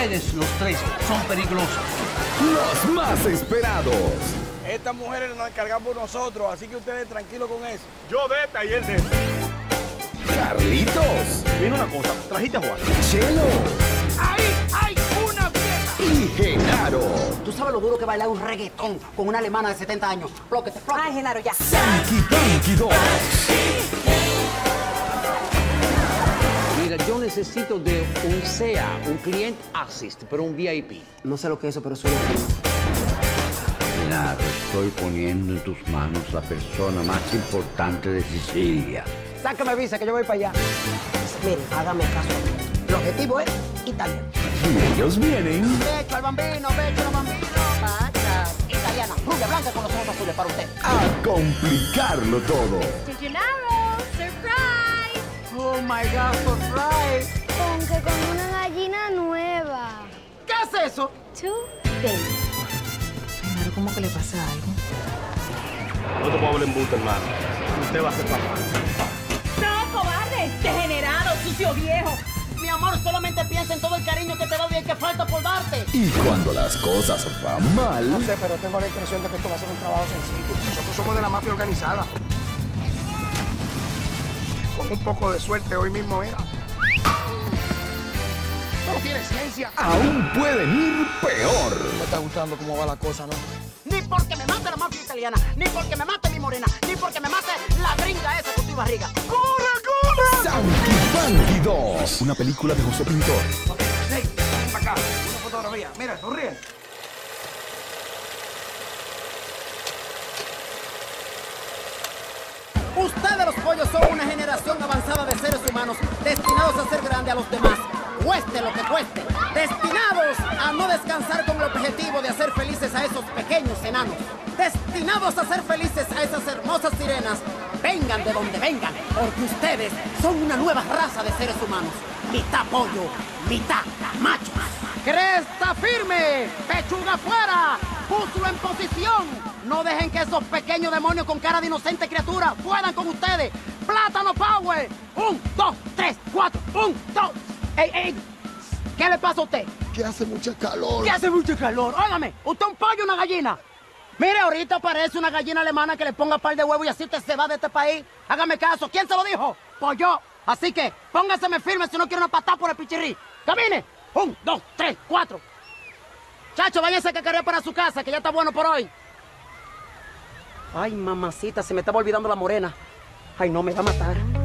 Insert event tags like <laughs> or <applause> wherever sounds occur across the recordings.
Ustedes, los tres, son peligrosos. Los más esperados. Estas mujeres nos encargamos nosotros, así que ustedes tranquilos con eso. Yo de esta y él de esta. Carlitos. Dime una cosa, trajiste a Juan. Chelo. ¡Ahí hay una fiesta! Y Genaro. Tú sabes lo duro que bailar un reggaetón con una alemana de 70 años. Flóquete, flóquete. Ay, Genaro, ya. Funky Punky 2. Mira, yo necesito de un CA, un client assist, pero un VIP. No sé lo que es eso, pero suena bien. Claro, estoy poniendo en tus manos la persona más importante de Sicilia. Sácame visa que yo voy para allá. Miren, hágame caso. El objetivo es italiano. Y ellos vienen Becho al bambino, becho al bambino. Pacha. Italiana, rubia, blanca con los ojos azules para usted. a complicarlo todo. Oh my God, surprise. Aunque con una gallina nueva. ¿Qué es eso? Today. Genaro, ¿cómo que le pasa algo? No te puedo hablar en busto, hermano. Usted va a ser papá. ¡No, cobarde! ¡Degenerado, sucio viejo! Mi amor, solamente piensa en todo el cariño que te doy y el que falta por darte. Y cuando las cosas van mal, No sé, pero tengo la impresión de que esto va a ser un trabajo sencillo. Nosotros somos de la mafia organizada. Con un poco de suerte hoy mismo era. No tiene ciencia. aún pueden ir peor. Me está gustando cómo va la cosa, ¿no? Ni porque me mate la mafia italiana, ni porque me mate mi morena, ni porque me mate la gringa esa con tu barriga. ¡Corre, corre! Punky 2. Una película de José Pintor. Hey, ven para acá. Una fotografía. Mira, sonríe. Ustedes los pollos son una generación avanzada de seres humanos destinados a ser grande a los demás, cueste lo que cueste, destinados a no descansar con el objetivo de hacer felices a esos pequeños enanos, destinados a ser felices a esas hermosas sirenas, vengan de donde vengan, porque ustedes son una nueva raza de seres humanos, mitad pollo, mitad machos. Cresta firme, pechuga afuera, puso en posición. No dejen que esos pequeños demonios con cara de inocente criatura puedan con ustedes. Plátano Power. Un, dos, tres, cuatro. Un, dos. ¡Ey, ey! ¿Qué le pasa a usted? Que hace mucha calor. Que hace mucho calor. Óigame, ¿usted un pollo o una gallina? Mire, ahorita parece una gallina alemana que le ponga par de huevos y así usted se va de este país. Hágame caso. ¿Quién se lo dijo? Pues yo. Así que póngaseme firme si no quiere una patada por el pichirrí. ¡Camine! Un, dos, tres, cuatro. Chacho, váyase a cacaré para su casa, que ya está bueno por hoy. Ay, mamacita, se me estaba olvidando la morena. Ay, no, me va a matar.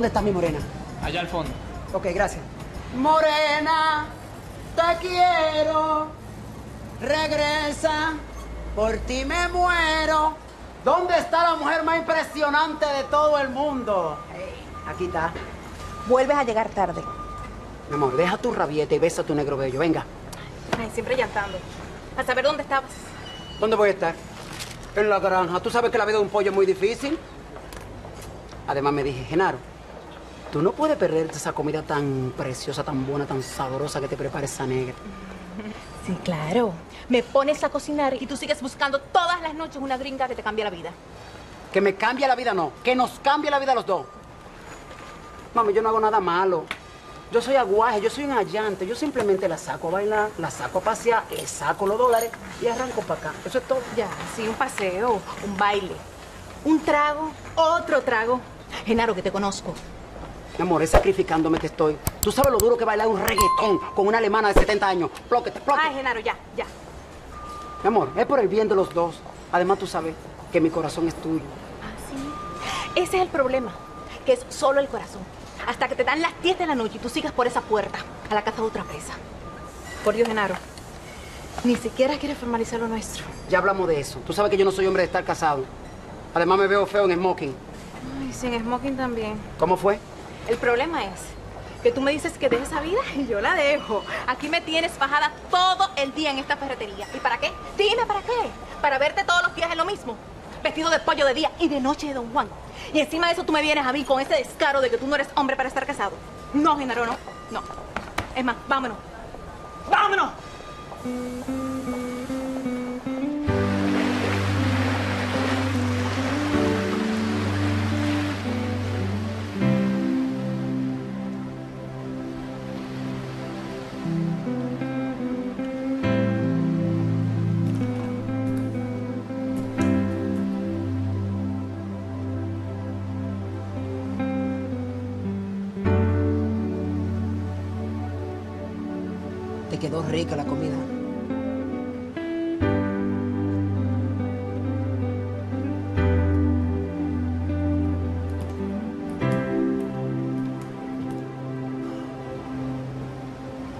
¿Dónde está mi morena? Allá al fondo. Ok, gracias. Morena, te quiero. Regresa, por ti me muero. ¿Dónde está la mujer más impresionante de todo el mundo? Hey, aquí está. Vuelves a llegar tarde. Mi amor, deja tu rabieta y besa tu negro bello. Venga. Ay, siempre llantando. A saber dónde estabas. ¿Dónde voy a estar? En la granja. Tú sabes que la vida de un pollo es muy difícil. Además me dije, Genaro, tú no puedes perderte esa comida tan preciosa, tan buena, tan sabrosa que te prepara esa negra. Sí, claro. Me pones a cocinar y tú sigues buscando todas las noches una gringa que te cambie la vida. Que me cambie la vida, no. Que nos cambie la vida a los dos. Mami, yo no hago nada malo. Yo soy aguaje, yo soy un allante. Yo simplemente la saco a bailar, la saco a pasear, le saco los dólares y arranco para acá. Eso es todo. Ya, sí, un paseo, un baile, un trago, otro trago. Genaro, que te conozco. Mi amor, es sacrificándome te estoy. Tú sabes lo duro que bailar un reggaetón con una alemana de 70 años. Plóquete, plóquete. Ay, Genaro, ya, ya. Mi amor, es por el bien de los dos. Además, tú sabes que mi corazón es tuyo. Ah, sí. Ese es el problema, que es solo el corazón. Hasta que te dan las 10 de la noche y tú sigas por esa puerta a la casa de otra presa. Por Dios, Genaro, ni siquiera quieres formalizar lo nuestro. Ya hablamos de eso. Tú sabes que yo no soy hombre de estar casado. Además, me veo feo en smoking. Ay, sin smoking también. ¿Cómo fue? El problema es Que tú me dices que deje esa vida y yo la dejo. Aquí me tienes fajada todo el día en esta ferretería. ¿Y para qué? Dime, ¿para qué? Para verte todos los días en lo mismo. Vestido de pollo de día y de noche de Don Juan. Y encima de eso tú me vienes a mí con ese descaro de que tú no eres hombre para estar casado. No, Genaro, no. No. Es más, vámonos. ¡Vámonos! Rica la comida.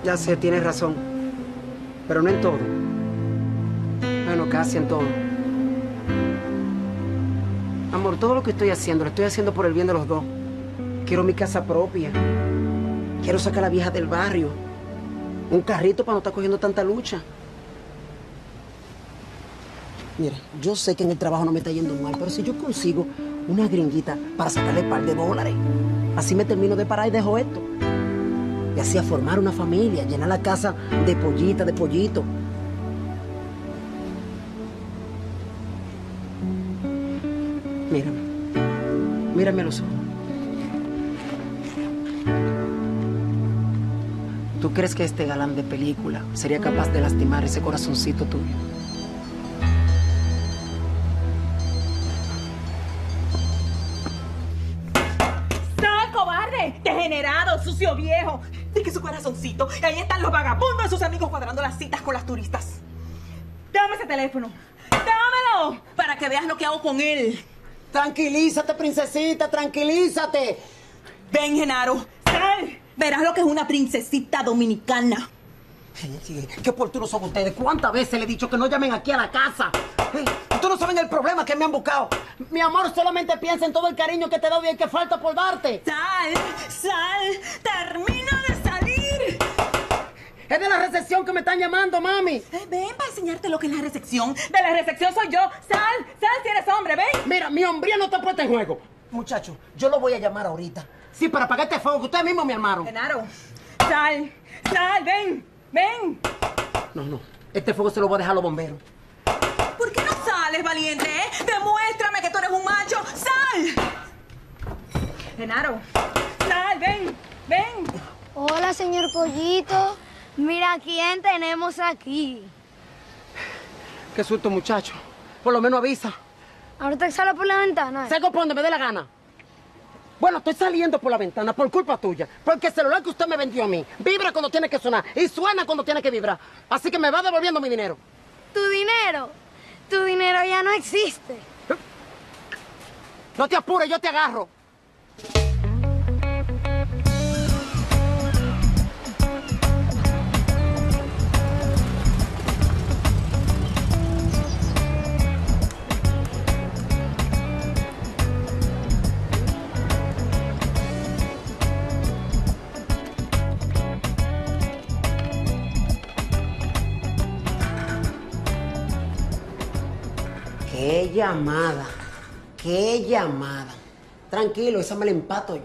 Ya sé, tienes razón. Pero no en todo. Bueno, casi en todo. Amor, todo lo que estoy haciendo, lo estoy haciendo por el bien de los dos. Quiero mi casa propia. Quiero sacar a la vieja del barrio. Un carrito para no estar cogiendo tanta lucha. Mira, yo sé que en el trabajo no me está yendo mal, pero si yo consigo una gringuita para sacarle par de dólares, así me termino de parar y dejo esto. Y así a formar una familia, llenar la casa de pollita, de pollito. Mírame. Mírame a los ojos. ¿Tú crees que este galán de película sería capaz de lastimar ese corazoncito tuyo? ¡Sal, cobarde! ¡Degenerado, sucio viejo! De que su corazoncito. Y ahí están los vagabundos de sus amigos cuadrando las citas con las turistas. Dame ese teléfono. ¡Dámelo! Para que veas lo que hago con él. Tranquilízate, princesita, tranquilízate. Ven, Genaro. Verás lo que es una princesita dominicana. Qué oportunos son ustedes. ¿Cuántas veces le he dicho que no llamen aquí a la casa? Eh, Ustedes no saben el problema que me han buscado. Mi amor, solamente piensa en todo el cariño que te doy y el que falta por darte. ¡Sal! ¡Sal! ¡Termina de salir! Es de la recepción que me están llamando, mami. Eh, ven para enseñarte lo que es la recepción. De la recepción soy yo. ¡Sal! ¡Sal si eres hombre! ¡Ven! Mira, mi hombría no está puesta en juego. Muchacho, yo lo voy a llamar ahorita. Sí, para apagar este fuego que ustedes mismos me armaron. Genaro, sal. ¡Sal! ¡Ven! ¡Ven! No, no. Este fuego se lo voy a dejar a los bomberos. ¿Por qué no sales, valiente, eh? Demuéstrame que tú eres un macho. ¡Sal! Genaro, sal, ven, ven. Hola, señor Pollito. Mira quién tenemos aquí. Qué susto, muchacho. Por lo menos avisa. Ahorita sale por la ventana. Por donde me dé la gana. Bueno, estoy saliendo por la ventana por culpa tuya. Porque el celular que usted me vendió a mí vibra cuando tiene que sonar y suena cuando tiene que vibrar. Así que me va devolviendo mi dinero. ¿Tu dinero? Tu dinero ya no existe. No te apures, yo te agarro. Qué llamada. Qué llamada. Tranquilo, esa me la empato yo.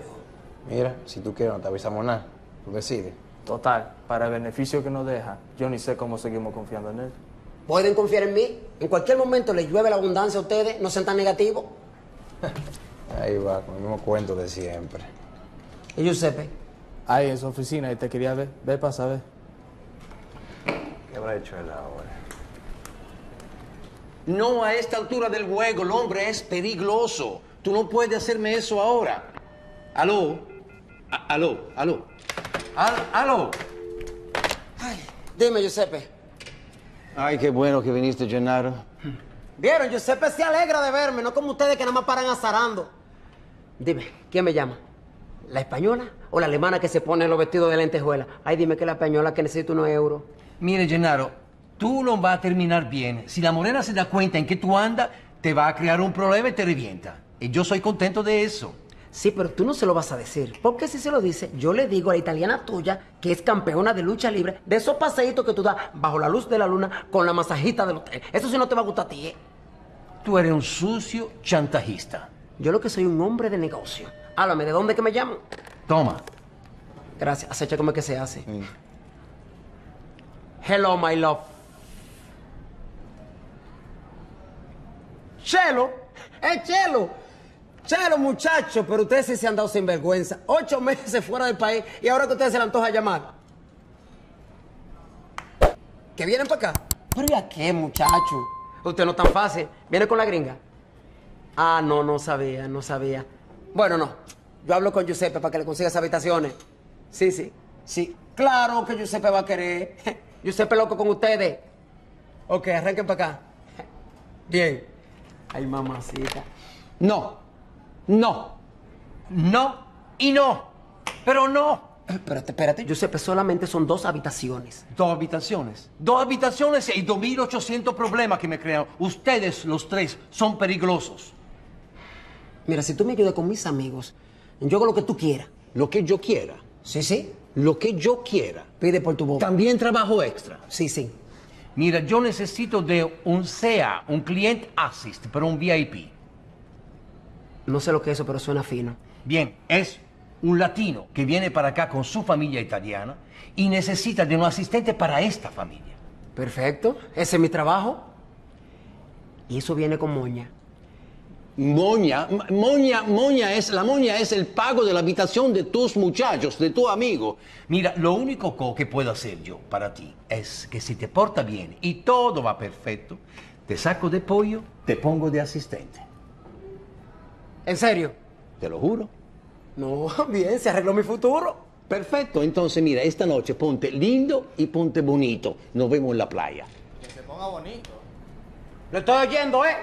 Mira, si tú quieres, no te avisamos nada. Tú decides. Total, para el beneficio que nos deja, yo ni sé cómo seguimos confiando en él. Pueden confiar en mí. En cualquier momento les llueve la abundancia a ustedes. No sean tan negativos. <laughs> Ahí va, con el mismo cuento de siempre. Y Giuseppe, Ahí en su oficina y te quería ver. Ve para saber. ¿Qué habrá hecho él ahora? No a esta altura del juego, el hombre es peligroso. Tú no puedes hacerme eso ahora. Aló, A- aló, aló, Al- aló. dime, Giuseppe. Ay, qué bueno que viniste, Gennaro. Vieron, Giuseppe se alegra de verme, no como ustedes que nada más paran azarando. Dime, ¿quién me llama? ¿La española o la alemana que se pone los vestidos de lentejuela? Ay, dime que la española que necesita unos euros. Mire, Gennaro, tú no vas a terminar bien. Si la morena se da cuenta en que tú andas, te va a crear un problema y te revienta. Y yo soy contento de eso. Sí, pero tú no se lo vas a decir. Porque si se lo dice, yo le digo a la italiana tuya, que es campeona de lucha libre, de esos paseitos que tú das bajo la luz de la luna con la masajita del hotel. Eso sí no te va a gustar a ti, ¿eh? Tú eres un sucio chantajista. Yo lo que soy un hombre de negocio. Háblame, ¿de dónde que me llamo? Toma. Gracias. Acecha cómo es que se hace. Hello, my love. Chelo. ¡Eh, Chelo! Chelo, muchacho, pero ustedes sí se han dado sin vergüenza. Ocho meses fuera del país y ahora que ustedes se le antoja llamar. ¿Que vienen para acá? ¿Pero y qué, muchacho? Usted no es tan fácil. ¿Viene con la gringa? Ah, no, no sabía, no sabía. Bueno, no. Yo hablo con Giuseppe para que le consiga esas habitaciones. Sí, sí, sí. Claro que Giuseppe va a querer. <laughs> Giuseppe loco con ustedes. Ok, arranquen para acá. Bien. Ay, mamacita. No. No. No y no. Pero no. Espérate, espérate. Giuseppe, solamente son dos habitaciones. Dos habitaciones. Dos habitaciones y 2.800 problemas que me crean. Ustedes, los tres, son peligrosos. Mira, si tú me ayudas con mis amigos, yo hago lo que tú quieras. Lo que yo quiera. Sí, sí. Lo que yo quiera. Pide por tu boca. También trabajo extra. Sí, sí. Mira, yo necesito de un CA, un Client Assist, pero un VIP. No sé lo que es eso, pero suena fino. Bien, es un latino que viene para acá con su familia italiana y necesita de un asistente para esta familia. Perfecto. Ese es mi trabajo. Y eso viene con moña. Moña, moña, moña es, la moña es el pago de la habitación de tus muchachos, de tu amigo. Mira, lo único co- que puedo hacer yo para ti es que si te porta bien y todo va perfecto, te saco de pollo, te pongo de asistente. ¿En serio? Te lo juro. No, <laughs> bien, se arregló mi futuro. Perfecto, entonces mira, esta noche ponte lindo y ponte bonito. Nos vemos en la playa. Que se ponga bonito. Lo estoy oyendo, ¿eh?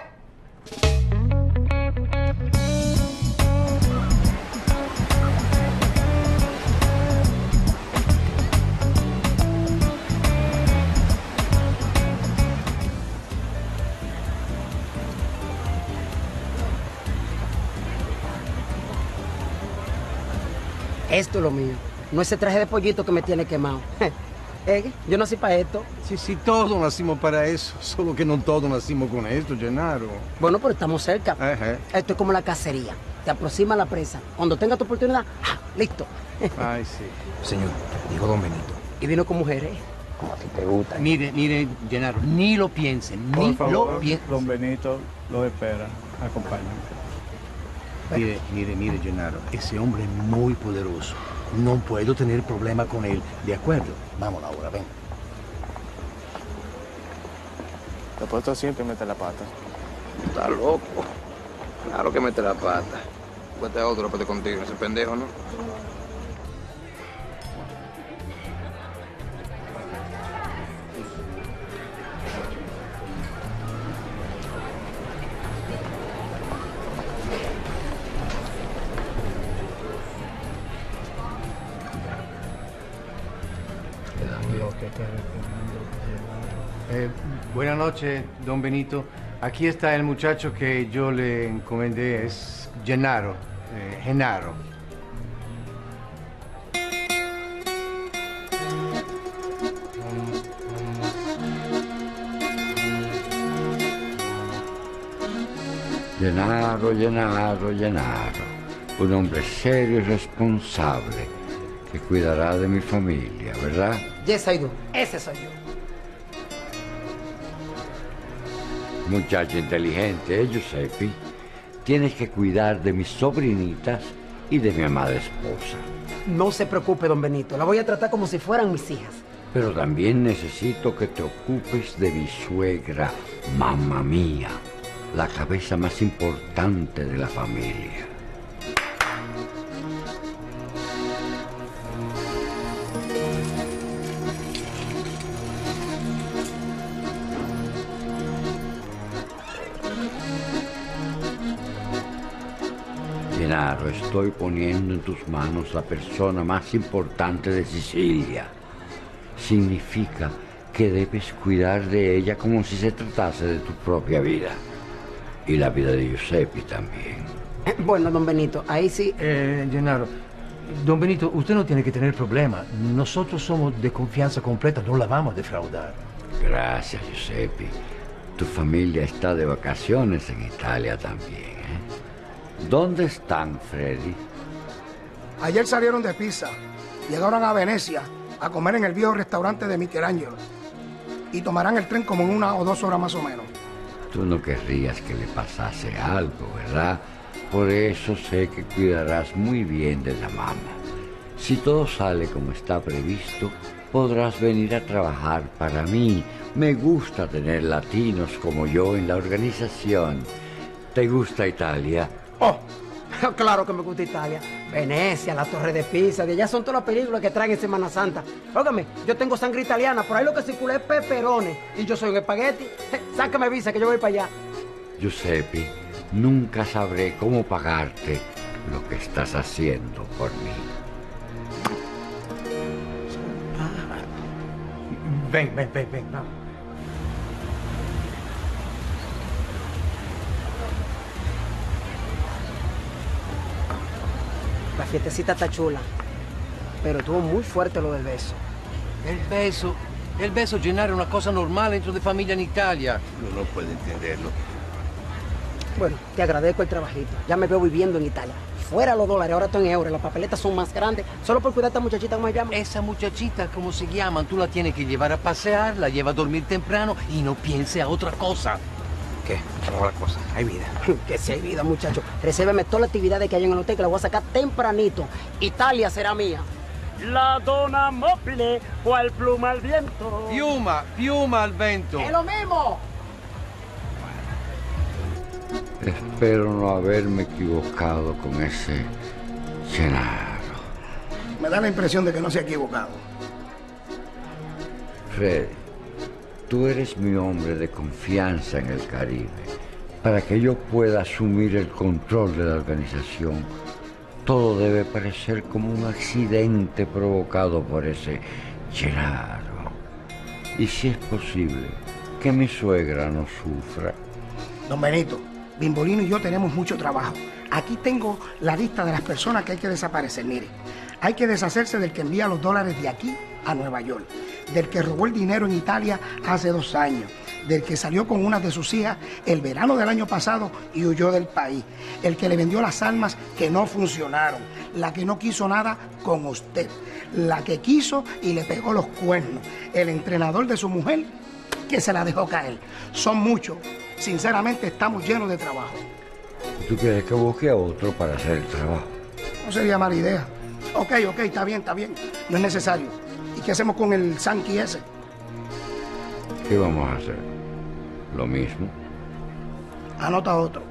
Esto es lo mío. No ese traje de pollito que me tiene quemado. <laughs> Eh, Yo nací para esto. Sí, sí, todos nacimos para eso, <laughs> solo que no todos nacimos con esto, Gennaro. Bueno, pero estamos cerca. Ajá. Esto es como la cacería. Te aproxima a la presa. Cuando tenga tu oportunidad, <laughs> ¡ah! listo. Ay, sí. Señor, dijo Don Benito. Y vino con mujeres. Como a ti te gusta. Mire, mire, Gennaro, ni lo piensen, ni Por lo favor, piensen. don Benito lo espera. Acompáñame. Mire, mire, mire, Gennaro, ese hombre es muy poderoso. No puedo tener problema con él. ¿De acuerdo? Vamos ahora, ven. Te puesto siempre mete la pata. Está loco. Claro que mete la pata. Pues este otro puede contigo, ese pendejo, ¿no? Buenas noches, don Benito. Aquí está el muchacho que yo le encomendé, es Gennaro. eh, Genaro. Gennaro, Gennaro, Gennaro. Un hombre serio y responsable que cuidará de mi familia, ¿verdad? Yes, I do. Ese soy yo. Muchacho inteligente, ¿eh, Giuseppe? Tienes que cuidar de mis sobrinitas y de mi amada esposa. No se preocupe, don Benito. La voy a tratar como si fueran mis hijas. Pero también necesito que te ocupes de mi suegra, mamá mía, la cabeza más importante de la familia. Gennaro, estoy poniendo en tus manos la persona más importante de Sicilia. Significa que debes cuidar de ella como si se tratase de tu propia vida. Y la vida de Giuseppe también. Eh, Bueno, don Benito, ahí sí. Eh, Gennaro, don Benito, usted no tiene que tener problema. Nosotros somos de confianza completa, no la vamos a defraudar. Gracias, Giuseppe. Tu familia está de vacaciones en Italia también. ¿eh? ¿Dónde están, Freddy? Ayer salieron de Pisa, llegaron a Venecia a comer en el viejo restaurante de Michelangelo y tomarán el tren como en una o dos horas más o menos. Tú no querrías que le pasase algo, ¿verdad? Por eso sé que cuidarás muy bien de la mamá. Si todo sale como está previsto, podrás venir a trabajar para mí. Me gusta tener latinos como yo en la organización. ¿Te gusta Italia? Oh, <laughs> claro que me gusta Italia. Venecia, la Torre de Pisa, de allá son todas las películas que traen en Semana Santa. Óigame, yo tengo sangre italiana, por ahí lo que circula es peperone y yo soy un espagueti. <laughs> Sácame visa que yo voy para allá. Giuseppe, nunca sabré cómo pagarte lo que estás haciendo por mí. Ven, ven, ven, ven, vamos. La fiestecita está chula, pero estuvo muy fuerte lo del beso. El beso, el beso es una cosa normal dentro de familia en Italia. Uno no puede entenderlo. Bueno, te agradezco el trabajito. Ya me veo viviendo en Italia. Fuera los dólares, ahora estoy en euros, las papeletas son más grandes. Solo por cuidar a esta muchachita, ¿cómo se llama? Esa muchachita, ¿cómo se llama? Tú la tienes que llevar a pasear, la lleva a dormir temprano y no piense a otra cosa. ¿Qué? ¿Cómo la cosa? Hay vida. <laughs> que si hay vida, muchacho. Resérveme todas las actividades que hay en el hotel, que la voy a sacar tempranito. Italia será mía. La dona mobile, cual pluma al viento. Piuma, piuma al vento. ¡Es lo mismo! Espero no haberme equivocado con ese Gennaro. Me da la impresión de que no se ha equivocado. Freddy, tú eres mi hombre de confianza en el Caribe. Para que yo pueda asumir el control de la organización, todo debe parecer como un accidente provocado por ese Gennaro. Y si es posible, que mi suegra no sufra. Don Benito, Bimbolino y yo tenemos mucho trabajo. Aquí tengo la lista de las personas que hay que desaparecer. Mire, hay que deshacerse del que envía los dólares de aquí a Nueva York, del que robó el dinero en Italia hace dos años, del que salió con una de sus hijas el verano del año pasado y huyó del país, el que le vendió las armas que no funcionaron, la que no quiso nada con usted, la que quiso y le pegó los cuernos, el entrenador de su mujer que se la dejó caer. Son muchos. Sinceramente estamos llenos de trabajo. ¿Tú quieres que busque a otro para hacer el trabajo? No sería mala idea. Ok, ok, está bien, está bien. No es necesario. ¿Y qué hacemos con el Sankey ese? ¿Qué vamos a hacer? Lo mismo. Anota otro.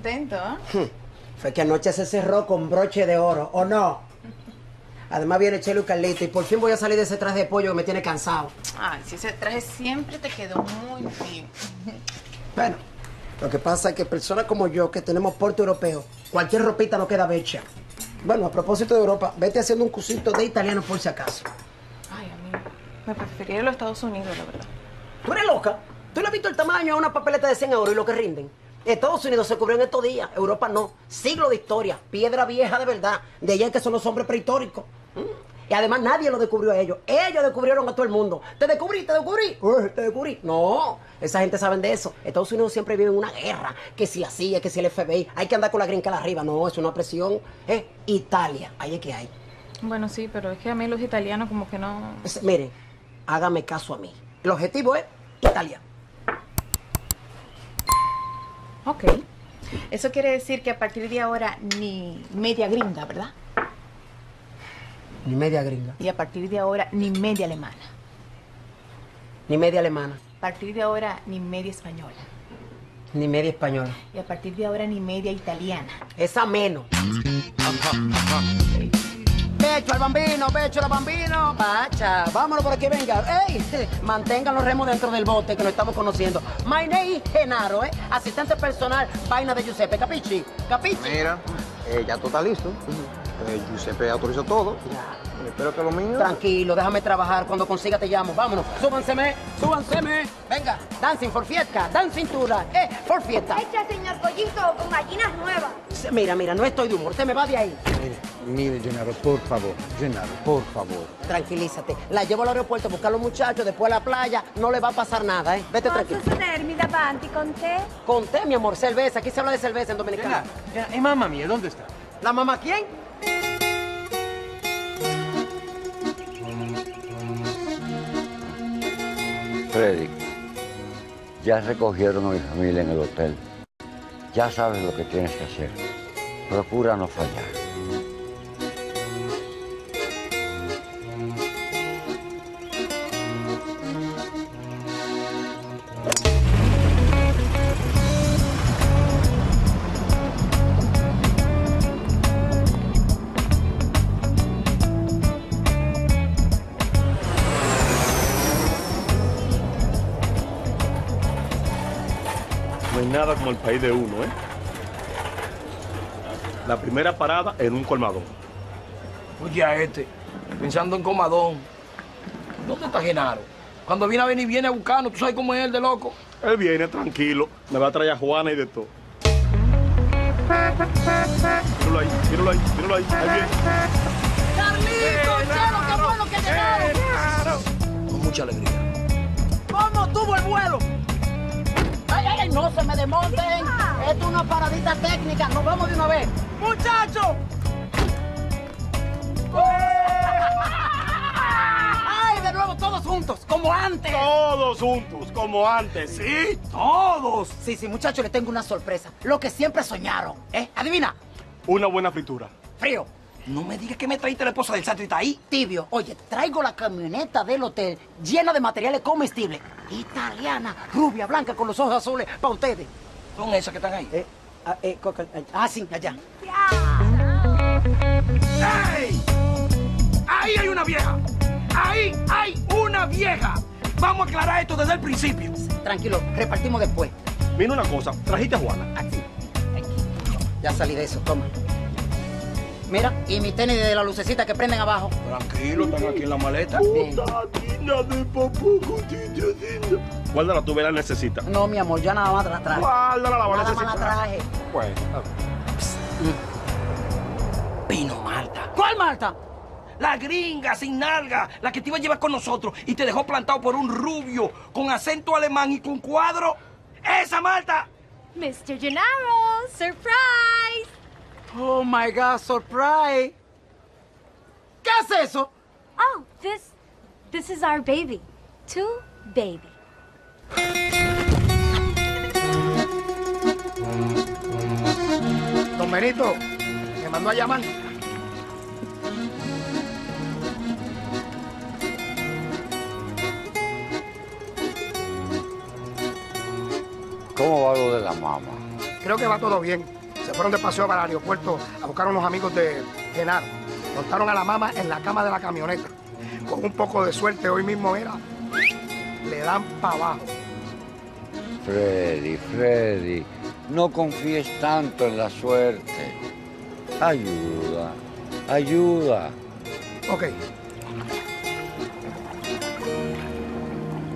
Contento. ¿eh? Fue que anoche se cerró con broche de oro, ¿o no? Además viene Chelo y Carlito y por fin voy a salir de ese traje de pollo que me tiene cansado. Ay, si ese traje siempre te quedó muy bien. Bueno, lo que pasa es que personas como yo, que tenemos porte europeo, cualquier ropita no queda becha. Bueno, a propósito de Europa, vete haciendo un cursito de italiano por si acaso. Ay, amigo. Me preferiría los Estados Unidos, la verdad. ¿Tú eres loca? ¿Tú le has visto el tamaño a una papeleta de 100 euros y lo que rinden? Estados Unidos se cubrió en estos días, Europa no. Siglo de historia, piedra vieja de verdad. De allá es que son los hombres prehistóricos. ¿Mm? Y además nadie lo descubrió a ellos. Ellos descubrieron a todo el mundo. Te descubrí, te descubrí. Te descubrí. No, esa gente sabe de eso. Estados Unidos siempre vive en una guerra. Que si así, que si el FBI. Hay que andar con la grinca arriba. No, es una presión. Eh, Italia, ahí es que hay. Bueno, sí, pero es que a mí los italianos como que no... Es- Miren, hágame caso a mí. El objetivo es Italia. Ok. Eso quiere decir que a partir de ahora ni media gringa, ¿verdad? Ni media gringa, Y a partir de ahora ni media alemana. ni media alemana, A partir de ahora ni media española. ni media española. Y a partir de ahora ni media italiana. Esa menos. Pecho al bambino, pecho al bambino. Pacha, vámonos por aquí, venga. ¡Ey! <laughs> Mantengan los remos dentro del bote que nos estamos conociendo. My name is Genaro, ¿eh? Asistente personal, vaina de Giuseppe. ¿Capichi? ¿Capichi? Mira, eh, ya todo está listo. Eh, Giuseppe autorizó todo. Espero que lo mío. Tranquilo, déjame trabajar. Cuando consiga te llamo. Vámonos. Súbanseme, súbanseme. Venga, dancing for fiesta, dancing cintura. Eh, for fiesta. Echa, señor Pollito, con gallinas nuevas. Mira, mira, no estoy de humor. Te me va de ahí. Mire, Gennaro, por favor, Gennaro, por favor. Tranquilízate. La llevo al aeropuerto a buscar a los muchachos, después a la playa. No le va a pasar nada, ¿eh? Vete tranquilo. Sonermi davanti con te? Conté, mi amor, cerveza. Aquí se habla de cerveza en Dominicana. ¿Y mamá mía, dónde está? ¿La mamá quién? Freddy, ya recogieron a mi familia en el hotel. Ya sabes lo que tienes que hacer. Procura no fallar. Como el país de uno, ¿eh? La primera parada en un colmadón. Oye, a este, pensando en comadón. ¿Dónde está Genaro? Cuando viene a venir, viene a buscarnos. ¿Tú sabes cómo es el de loco? Él viene tranquilo, me va a traer a Juana y de todo. Míralo ahí, míralo ahí, míralo ahí, ahí viene. ¡Carlitos, Chelo, qué bueno que llegaron! Con mucha alegría. ¿Cómo tuvo el vuelo? ¡No se me desmonten! Esto es una paradita técnica. Nos vamos de una vez. ¡Muchachos! ¡Ay, de nuevo todos juntos, como antes! Todos juntos, como antes, ¿sí? ¡Todos! Sí, sí, muchachos, les tengo una sorpresa. Lo que siempre soñaron, ¿eh? ¿Adivina? Una buena fritura. Frío. No me digas que me traíste la esposa del santo y está ahí. Tibio, oye, traigo la camioneta del hotel llena de materiales comestibles. Italiana, rubia, blanca, con los ojos azules, para ustedes. ¿Son esas que están ahí? Eh, ah, eh, coca- ah, sí, allá. ¡Ey! Ahí hay una vieja. Ahí hay una vieja. Vamos a aclarar esto desde el principio. Tranquilo, repartimos después. Mira una cosa, trajiste a Juana. Aquí. Ya salí de eso, toma. Mira, y mi tenis de la lucecita que prenden abajo. Tranquilo, están aquí en la maleta. Putatina de papuco, Guárdala, tú la necesitas. No, mi amor, ya nada más la traje. Guárdala, la va a Nada más la traje. Bueno, Vino Marta. ¿Cuál Marta? La gringa sin nalga, la que te iba a llevar con nosotros y te dejó plantado por un rubio con acento alemán y con cuadro. ¡Esa Marta! Mr. Gennaro, surprise! Oh my God, surprise. ¿Qué es eso? Oh, this, this is our baby. Two baby. Don Benito, me mandó a llamar. ¿Cómo va lo de la mamá? Creo que va todo bien. Se fueron de paseo para el aeropuerto a buscar unos amigos de Genaro. Montaron a la mamá en la cama de la camioneta. Con un poco de suerte, hoy mismo era. Le dan para abajo. Freddy, Freddy, no confíes tanto en la suerte. Ayuda, ayuda. Ok.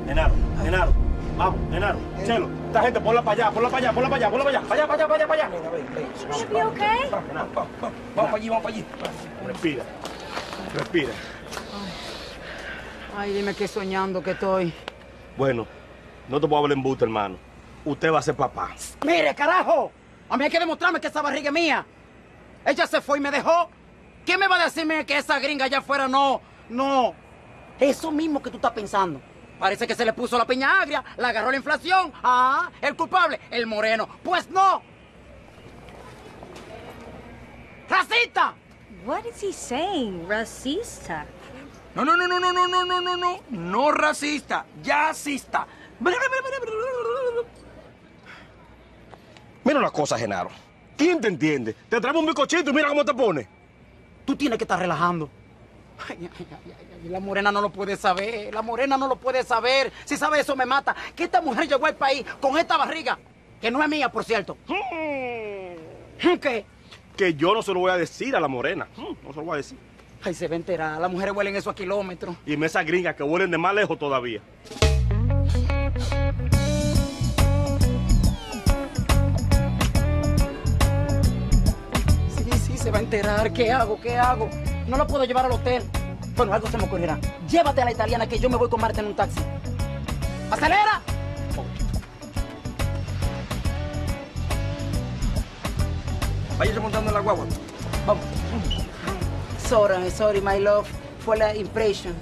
Genaro, Genaro, vamos, Genaro, Chelo, esta gente, ponla para allá, ponla para allá, ponla para allá, ponla para allá, para allá, para allá, para allá, para allá. Should be okay? Vamos para allí, vamos para allí. Respira, respira. Ay, dime qué soñando que estoy. Bueno, no te puedo hablar en busto, hermano. Usted va a ser papá. Mire, carajo. A mí hay que demostrarme que esa barriga es mía. Ella se fue y me dejó. ¿Quién me va a decirme que esa gringa allá afuera no, no? Eso mismo que tú estás pensando. Parece que se le puso la piña agria, la agarró la inflación. Ah, el culpable, el moreno. Pues no. ¡Racista! What is he saying? Racista? No, no, no, no, no, no, no, no, no, no. No racista, jazzista. Mira una cosa, Genaro. ¿Quién te entiende? Te traemos un bizcochito y mira cómo te pone. Tú tienes que estar relajando. Ay, ay, ay, ay, la morena no lo puede saber. La morena no lo puede saber. Si sabe eso me mata. Que esta mujer llegó al país con esta barriga, que no es mía, por cierto. ¿Qué? Que yo no se lo voy a decir a la morena. Mm, No se lo voy a decir. Ay, se va a enterar. Las mujeres huelen eso a kilómetros. Y me esas gringas que huelen de más lejos todavía. Sí, sí, se va a enterar. ¿Qué hago? ¿Qué hago? No lo puedo llevar al hotel. Bueno, algo se me ocurrirá. Llévate a la italiana que yo me voy con Marta en un taxi. ¡Acelera! Váyase montando en la guagua. Vamos. Sorry, sorry, my love. Fue la impression.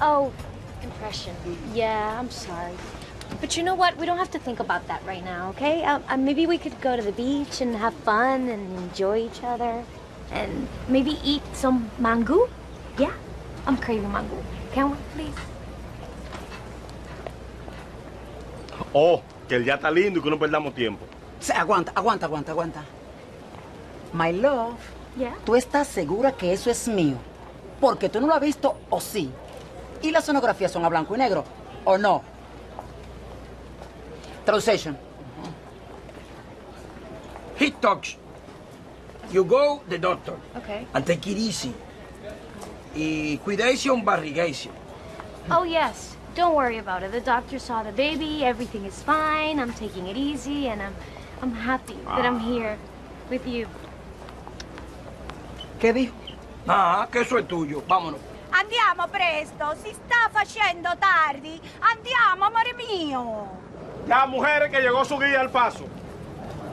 Oh, impression. Yeah, I'm sorry. But you know what? We don't have to think about that right now, okay? Um, uh, maybe we could go to the beach and have fun and enjoy each other. And maybe eat some mango? Yeah? I'm craving mango. Can we, please? Oh, que el día está lindo y que no perdamos tiempo. Sí, aguanta, aguanta, aguanta, aguanta. My love, Yeah? ¿tú estás segura que eso es mío? Porque tú no lo has visto o sí. ¿Y las sonografías son a blanco y negro o no? Translation. He talks. You go the doctor Okay. and take it easy. Y cuidation, barrigation. Oh, yes. Don't worry about it. The doctor saw the baby. Everything is fine. I'm taking it easy, and I'm, I'm happy that I'm here with you. ¿Qué dijo? Ah, que eso es tuyo. Vámonos. Andiamo presto, si sta facendo tardi. Andiamo, amore mio. Ya, mujeres, que llegó su guía al paso.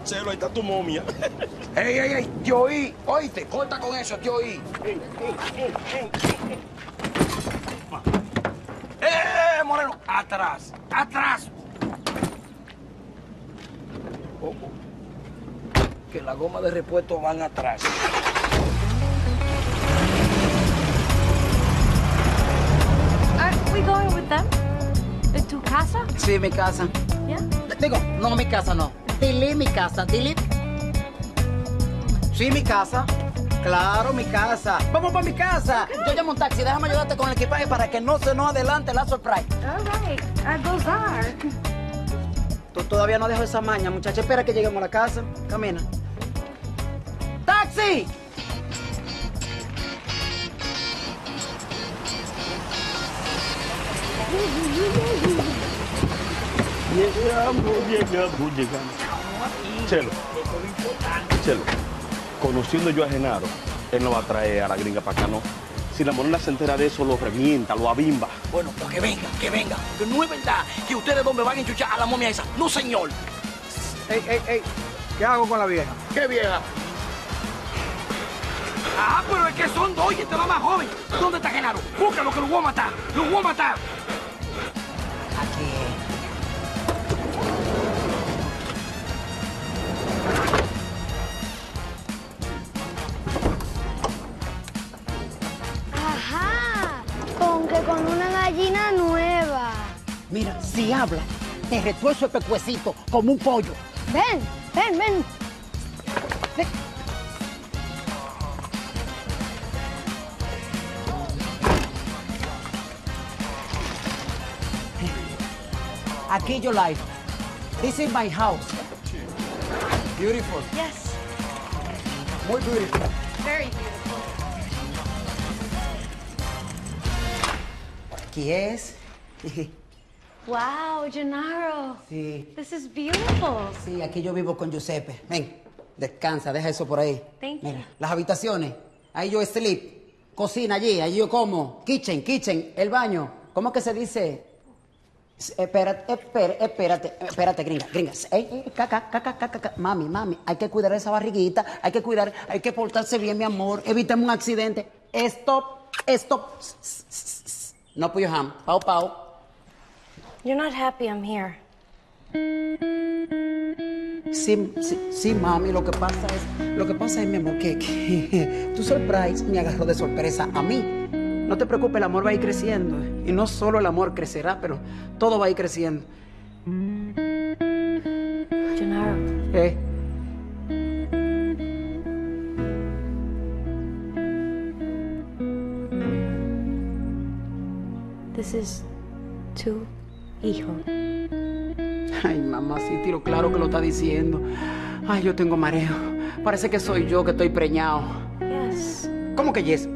Chelo, ahí está tu momia. <laughs> Ey, ey, ey, te oí. Oíste, corta con eso, te oí. <laughs> ¡Eh, Moreno! Atrás, atrás. Ojo. Que la goma de repuesto van atrás. Are we going with them? To casa? Sí, mi casa. Yeah? Digo, no mi casa, no. Dile mi casa, dile. Sí, mi casa. Claro, mi casa. Vamos para mi casa. Yo llamo un taxi. Déjame ayudarte con el equipaje para que no se nos adelante la surprise. All right. Uh, those are. Tú todavía no dejo esa maña, muchacha. Espera que lleguemos a la casa. Camina. ¡Taxi! Llegamos, llegamos, llegamos. Chelo, Chelo, conociendo yo a Genaro, él no va a traer a la gringa para acá, ¿no? Si la morena se entera de eso, lo revienta, lo abimba. Bueno, pues que venga, que venga. Que no es verdad que ustedes dos me van a enchuchar a la momia esa. No, señor. Ey, ey, ey. ¿Qué hago con la vieja? ¿Qué vieja? Ah, pero es que son dos y este va más joven. ¿Dónde está Genaro? Búscalo que lo voy a matar. Lo voy a matar. Ajá, con que con una gallina nueva. Mira, si habla, te retuerzo el pecuecito como un pollo. Ven, ven, ven. ven. Aquí your life. This is my house. Beautiful. Yes. Muy beautiful. Very beautiful. Aquí es. <laughs> Wow, Gennaro. Sí. This is beautiful. Sí, aquí yo vivo con Giuseppe. Ven, descansa, deja eso por ahí. Thank you. Mira, las habitaciones. Ahí yo sleep. Cocina allí, allí yo como. Kitchen, kitchen, el baño. ¿Cómo que se dice? Espérate, espérate, espérate, espérate, gringa, gringa. Ey, caca, caca, caca, caca. Mami, mami, hay que cuidar esa barriguita, hay que cuidar, hay que portarse bien, mi amor. Evitemos un accidente. Stop, stop. No put your hand. Pau, pau. You're not happy I'm here. Sí, sí, sí, mami, lo que pasa es, lo que pasa es, mi amor, que, que <laughs> tu surprise me agarró de sorpresa a mí. No te preocupes, el amor va a ir creciendo. Y no solo el amor crecerá, pero todo va a ir creciendo. Gennaro, ¿Eh? this is tu hijo. Ay, mamá, sí, tiro claro que lo está diciendo. Ay, yo tengo mareo. Parece que soy yo que estoy preñado. Yes. ¿Cómo que yes?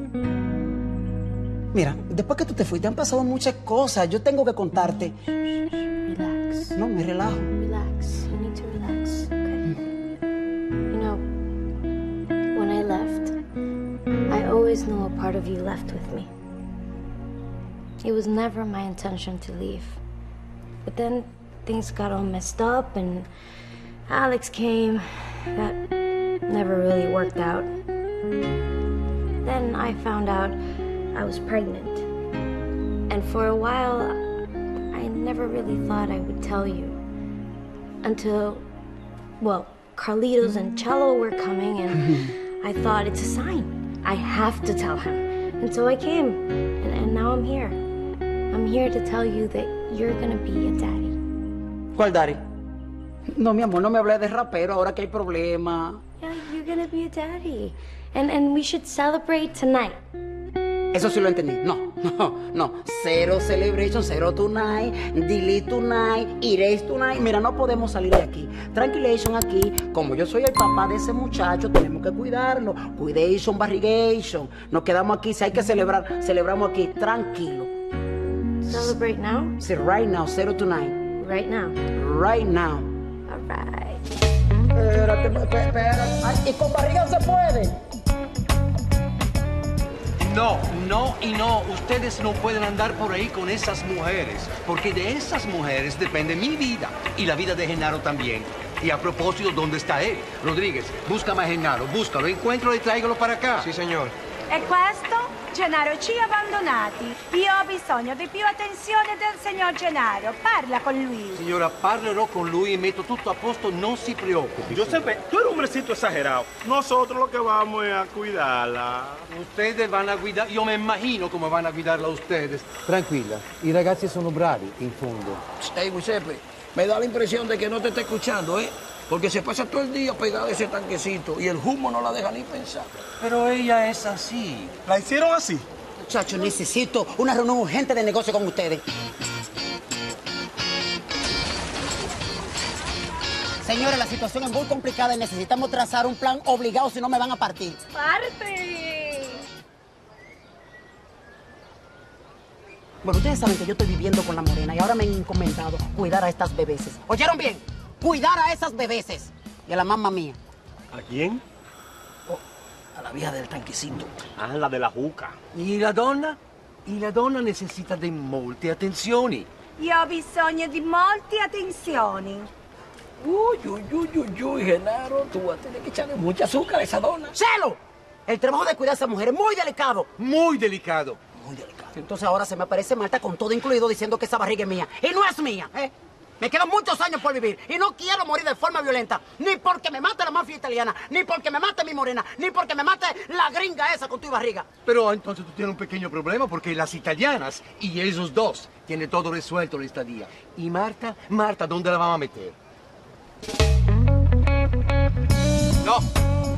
Mira, después que tú te fuiste han pasado muchas cosas. Yo tengo que contarte. Relax. No, me relajo. Relax. You need to relax. Okay. You know, when I left, I always knew a part of you left with me. It was never my intention to leave. But then things got all messed up and Alex came. That never really worked out. Then I found out I was pregnant. And for a while, I never really thought I would tell you. Until, well, Carlitos and Cello were coming, and <laughs> I thought it's a sign. I have to tell him. And so I came, and, and now I'm here. I'm here to tell you that you're gonna be a daddy. ¿Cuál, daddy? No, mi amor, no me hables de rapero ahora que hay problema. Yeah, you're gonna be a daddy. And, and we should celebrate tonight. Eso sí lo entendí. No, <laughs> no, no. Cero celebration, cero tonight, delete tonight, erase tonight. Mira, no podemos salir de aquí. Tranquilation aquí. Como yo soy el papá de ese muchacho, tenemos que cuidarlo. Cuidation, barrigation. Nos quedamos aquí. Si hay que celebrar, celebramos aquí. Tranquilo. Celebrate now? Sí, right now, cero tonight. Right now. Right now. All right. Espérate, espérate. Ay, y con barriga se puede. No, no y no. Ustedes no pueden andar por ahí con esas mujeres, porque de esas mujeres depende mi vida y la vida de Genaro también. Y a propósito, ¿dónde está él? Rodríguez, búscame a Genaro, búscalo, encuéntralo y tráigalo para acá. Sí, señor. E questo? Gennaro ci ha abbandonati. Io ho bisogno di più attenzione del signor Gennaro. Parla con lui. Signora, parlerò con lui y meto tutto a posto, no se preocupe. Giuseppe, tú eres un hombrecito exagerado. Nosotros lo que vamos es a cuidarla. Ustedes van a cuidar, yo me imagino cómo van a cuidarla ustedes. Tranquilla, i ragazzi sono bravi, in fondo. Ey, Giuseppe, me da la impresión de que no te está escuchando, ¿eh? Porque se pasa todo el día pegada a ese tanquecito y el humo no la deja ni pensar. Pero ella es así. ¿La hicieron así? Muchachos, necesito una reunión urgente de negocio con ustedes. Señores, la situación es muy complicada y necesitamos trazar un plan obligado, si no me van a partir. Parte! Bueno, ustedes saben que yo estoy viviendo con la morena y ahora me han encomendado cuidar a estas bebeses. ¿Oyeron bien? Cuidar a esas bebeses y a la mamá mía. ¿A quién? A la vieja del tanquecito. Ah, la de la juca. Y la donna? Y la donna necesita di molte attenzioni. Io ho bisogno di molte attenzioni. Uy, uy, uy, uy, uy, Genaro, tú vas a tener que echarle mucha azúcar a esa dona. ¡Celo! El trabajo de cuidar a esa mujer es muy delicado. Muy delicado. Muy delicado. Entonces ahora se me aparece Marta con todo incluido diciendo que esa barriga es mía. Y no es mía, ¿eh? Me quedan muchos años por vivir y no quiero morir de forma violenta. Ni porque me mate la mafia italiana, ni porque me mate mi morena, ni porque me mate la gringa esa con tu barriga. Pero entonces tú tienes un pequeño problema porque las italianas y esos dos tienen todo resuelto la estadía. ¿Y Marta? Marta, ¿dónde la vamos a meter? No,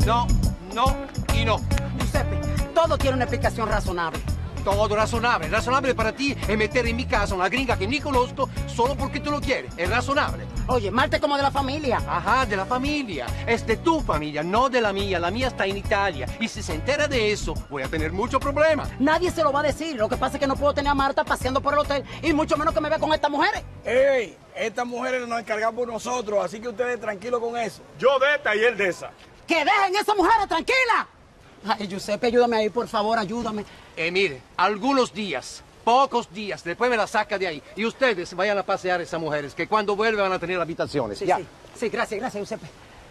No, no y no. Giuseppe, todo tiene una explicación razonable. Todo razonable. Razonable para ti es meter en mi casa una gringa que ni conozco solo porque tú lo quieres. Es razonable. Oye, Marte como de la familia. Ajá, de la familia. Es de tu familia, no de la mía. La mía está en Italia. Y si se entera de eso, voy a tener muchos problemas. Nadie se lo va a decir. Lo que pasa es que no puedo tener a Marta paseando por el hotel y mucho menos que me vea con estas mujeres. ¡Ey! Estas mujeres nos encargamos nosotros, así que ustedes tranquilos con eso. Yo de esta y él de esa. ¡Que dejen esas mujeres tranquilas! Ay, Giuseppe, ayúdame ahí, por favor, ayúdame. Eh, mire, algunos días, pocos días, después me la saca de ahí. Y ustedes vayan a pasear a esas mujeres, que cuando vuelvan van a tener habitaciones. Sí, ya. sí. Sí, gracias, gracias, Giuseppe.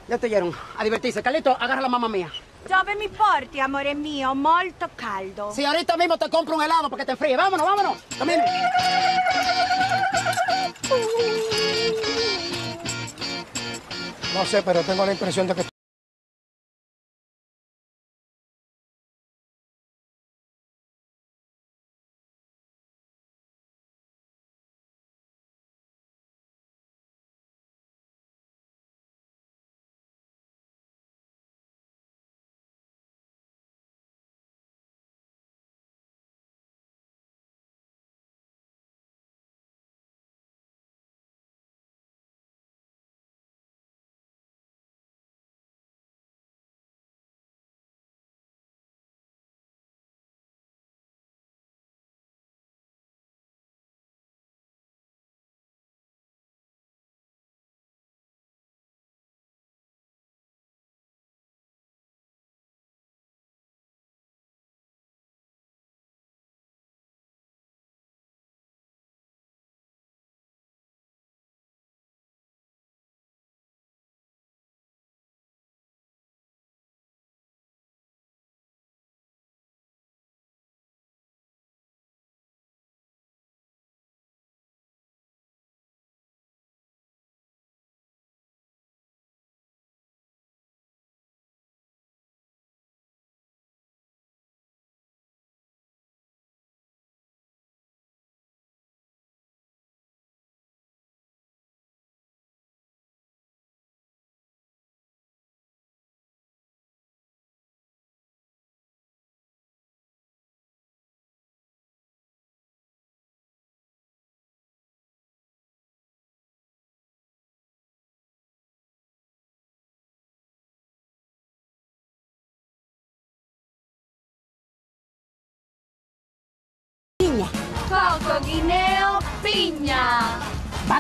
Ya te oyeron. A divertirse. Carlito, agarra a la mamá mía. Dove mi porti, amore mio? Molto caldo. Sí, ahorita mismo te compro un helado para que te enfríe. Vámonos, vámonos. Camine. No sé, pero tengo la impresión de que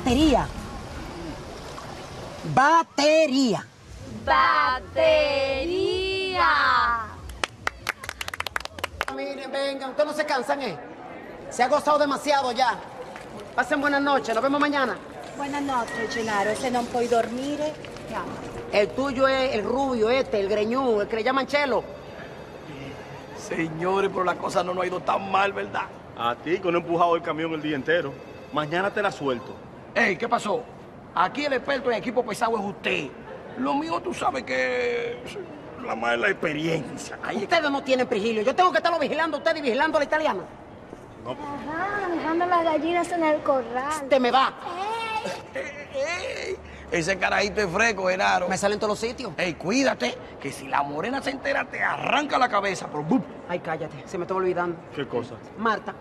Batería. Batería. Batería. Miren, vengan, ustedes no se cansan, ¿eh? Se ha gozado demasiado ya. Pasen buenas noches, nos vemos mañana. Buonanotte, Gennaro. Se non puoi dormire, chiama. El tuyo es el rubio este, el greñú, el que le llaman Chelo. Señores, pero la cosa no nos ha ido tan mal, ¿verdad? A ti, que no he empujado el camión el día entero. Mañana te la suelto. Ey, ¿qué pasó? Aquí el experto en equipo pesado es usted. Lo mío tú sabes que la más es la experiencia. Ahí es Ustedes no tienen prigilio. Yo tengo que estarlo vigilando a ustedes y vigilando a la italiana. Ajá, dejando las gallinas en el corral. Te me va. Ese carajito es fresco, Genaro. Me salen todos los sitios. Ey, cuídate, que si la morena se entera te arranca la cabeza. Pero. Ay, cállate, se me estaba olvidando. ¿Qué cosa? Marta,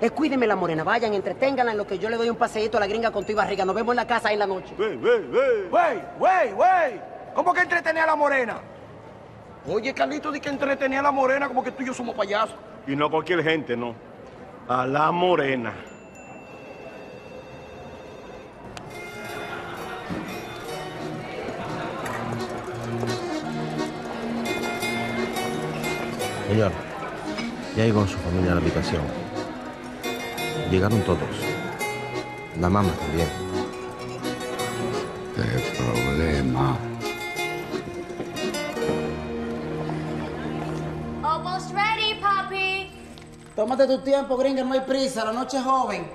descuídeme la morena. Vayan, entreténganla en lo que yo le doy un paseíto a la gringa con tu y barriga. Nos vemos en la casa ahí en la noche. Güey, güey, güey. ¿Cómo que entretenía a la morena? Oye, Carlito, di que entretenía a la morena como que tú y yo somos payasos. Y no cualquier gente, no. A la morena. Señor, ya llegó su familia a la habitación. Llegaron todos. La mamá también. Qué problema. Almost ready, papi. Tómate tu tiempo, gringa, no hay prisa. La noche es joven.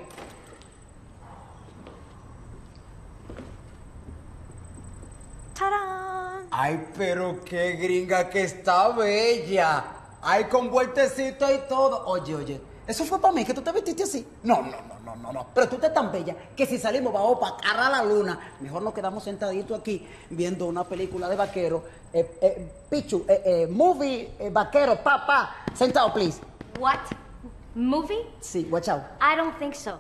¡Tarán! Ay, pero qué gringa que está bella. Ay, con vueltecito y todo. Oye, oye, Eso fue para mí, que tú te vestiste así. No, no, no, no, no, no. Pero tú estás tan bella que si salimos bajo para cara a la luna, mejor nos quedamos sentaditos aquí viendo una película de vaquero. Eh, eh, Pichu, eh, eh, movie, eh, vaquero, papá. Sentado, please. What? Movie? Sí, watch out. I don't think so.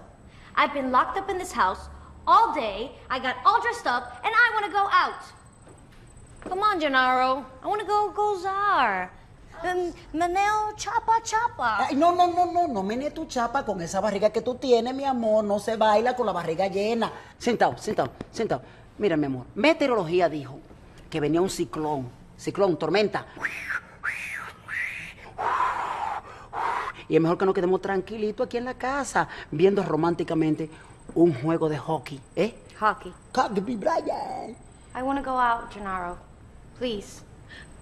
I've been locked up in this house all day. I got all dressed up, and I want to go out. Come on, Gennaro. I want to go gozar. Um, meneo chapa chapa. Ay, no, no, no, no, no mene tu chapa con esa barriga que tú tienes, mi amor. No se baila con la barriga llena. Sentado, sentado, sentado. Mira, mi amor, meteorología dijo que venía un ciclón. Ciclón, tormenta. Y es mejor que nos quedemos tranquilitos aquí en la casa, viendo románticamente un juego de hockey, ¿eh? Hockey. Kobe Bryant. I want to go out, Gennaro. Please.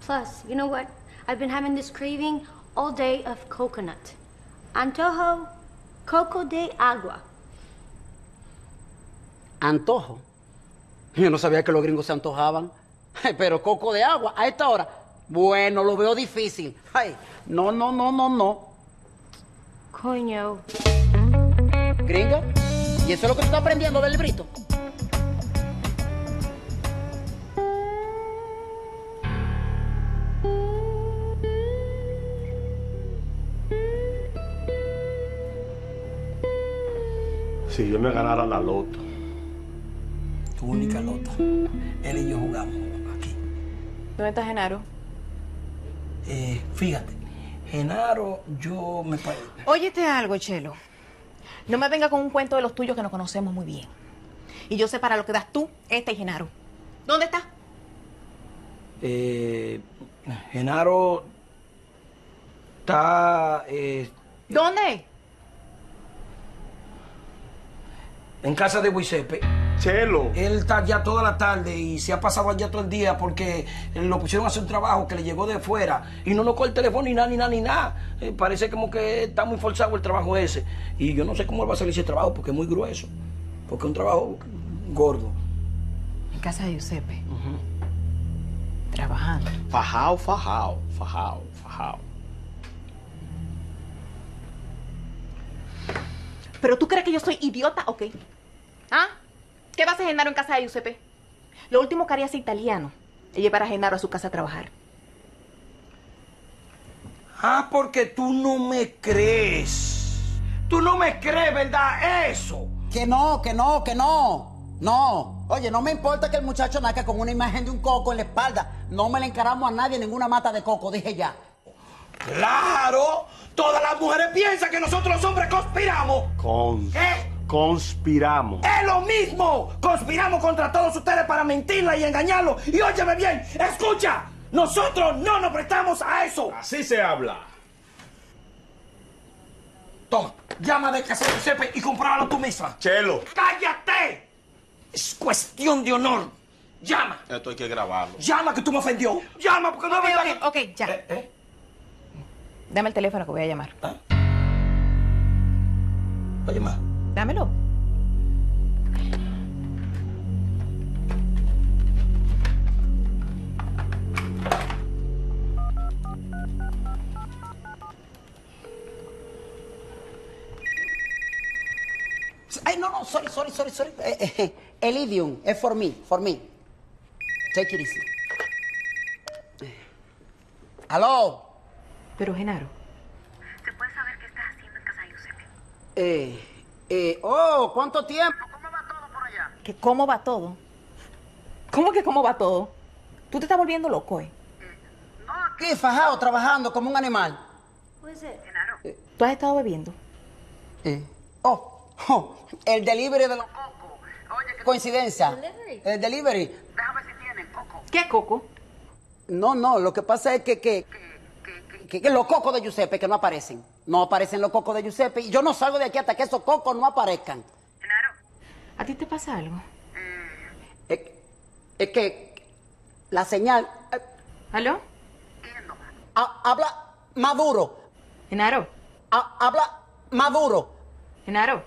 Plus, you know what? I've been having this craving all day of coconut. Antojo, coco de agua. Antojo. Yo no sabía que los gringos se antojaban. Pero coco de agua, a esta hora. Bueno, lo veo difícil. Ay, no, no, no, no, no. Coño. Gringa, ¿y eso es lo que tú estás aprendiendo del brito? Si yo me ganara la loto. Tu única lota. Él y yo jugamos aquí. ¿Dónde está Genaro? Eh, fíjate, Genaro, yo me Óyete algo, Chelo. No me venga con un cuento de los tuyos que nos conocemos muy bien. Y yo sé para lo que das tú, este y Genaro. ¿Dónde está? Eh, Genaro está eh, ¿Dónde? En casa de Giuseppe. Chelo. Él está ya toda la tarde y se ha pasado allá todo el día porque lo pusieron a hacer un trabajo que le llegó de fuera y no nocó el teléfono ni nada, ni nada, ni nada. Eh, parece como que está muy forzado el trabajo ese. Y yo no sé cómo él va a salir ese trabajo porque es muy grueso. Porque es un trabajo gordo. En casa de Giuseppe. Trabajando. Fajao, fajao, fajao, fajao. ¿Pero tú crees que yo soy idiota o qué? ¿Ah? ¿Qué va a hacer Genaro en casa de Giuseppe? Lo último que haría ese italiano es llevar a Genaro a su casa a trabajar. Ah, porque tú no me crees. Tú no me crees, ¿verdad? Eso. Que no, que no, que no. No. Oye, no me importa que el muchacho nazca con una imagen de un coco en la espalda. No me le encaramos a nadie ninguna mata de coco, dije ya. ¡Claro! Todas las mujeres piensan que nosotros los hombres conspiramos. Con... ¿Qué? Conspiramos. ¡Es lo mismo! Conspiramos contra todos ustedes para mentirla y engañarlos. Y óyeme bien, escucha. Nosotros no nos prestamos a eso. Así se habla. Toma, llama de casa de Giuseppe y comprábalo tú misma. Chelo. ¡Cállate! Es cuestión de honor. Llama. Esto hay que grabarlo. Llama que tú me ofendió. Llama porque no Ok, es verdad. ok, ok, ya. ¿Eh? Dame el teléfono que voy a llamar. Oye, ma. Dámelo. Ay, no, no, sorry, sorry, sorry, sorry. Eh, eh, eh, Elidium, es for me, for me. Take it easy. ¿Aló? Pero Genaro. Eh, eh, oh, ¿cuánto tiempo? ¿Que cómo va todo? ¿Cómo que cómo va todo? Tú te estás volviendo loco, ¿eh? Aquí, fajado, trabajando como un animal. ¿Tú has estado bebiendo? Eh. Oh, oh, el delivery de los cocos. Oye, qué coincidencia. El delivery. ¿Qué coco? No, no, lo que pasa es que, que, que, los cocos de Giuseppe que no aparecen. No aparecen los cocos de Giuseppe. Y yo no salgo de aquí hasta que esos cocos no aparezcan. ¿A ti te pasa algo? Es, es que la señal. eh, ¿Aló? ha- habla maduro. Genaro. Ha- habla maduro. Genaro.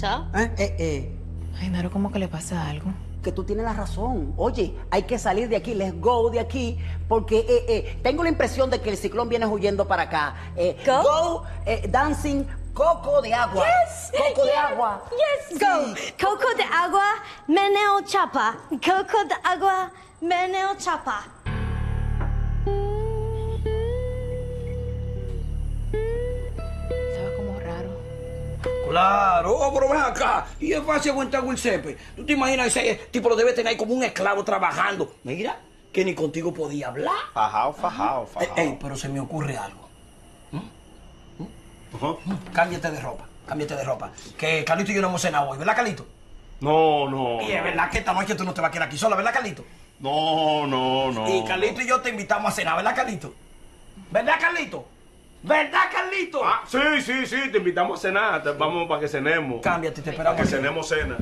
So? Eh, eh, eh. Genaro, ¿cómo que le pasa algo? Que tú tienes la razón. Oye, hay que salir de aquí, let's go de aquí, porque eh, eh, tengo la impresión de que el ciclón viene huyendo para acá. Eh, go, eh, dancing, coco de agua. Yes. Coco de yes, agua. Yes. Go. Coco de agua, meneo chapa. Coco de agua, meneo chapa. Claro, oh, pero ven acá. Y es fácil aguantar el cepe. ¿Tú te imaginas ese tipo lo debe tener ahí como un esclavo trabajando? Mira, que ni contigo podía hablar. Fajao, fajao, Ey, fajao. ey, pero se me ocurre algo. ¿Mm? ¿Mm? Cámbiate de ropa, cámbiate de ropa. Que Carlito y yo no hemos cenado hoy, ¿verdad, Carlito? No, no. Y es verdad que esta noche tú no te vas a quedar aquí sola, ¿verdad, Carlito? No, no, no. Y Carlito y yo te invitamos a cenar, ¿verdad, Carlito? ¿Verdad, Carlito? ¿Verdad, Carlito? Ah, sí, sí, sí, te invitamos a cenar. te- vamos para que cenemos. Cámbiate, te esperamos. Para que cenemos cena.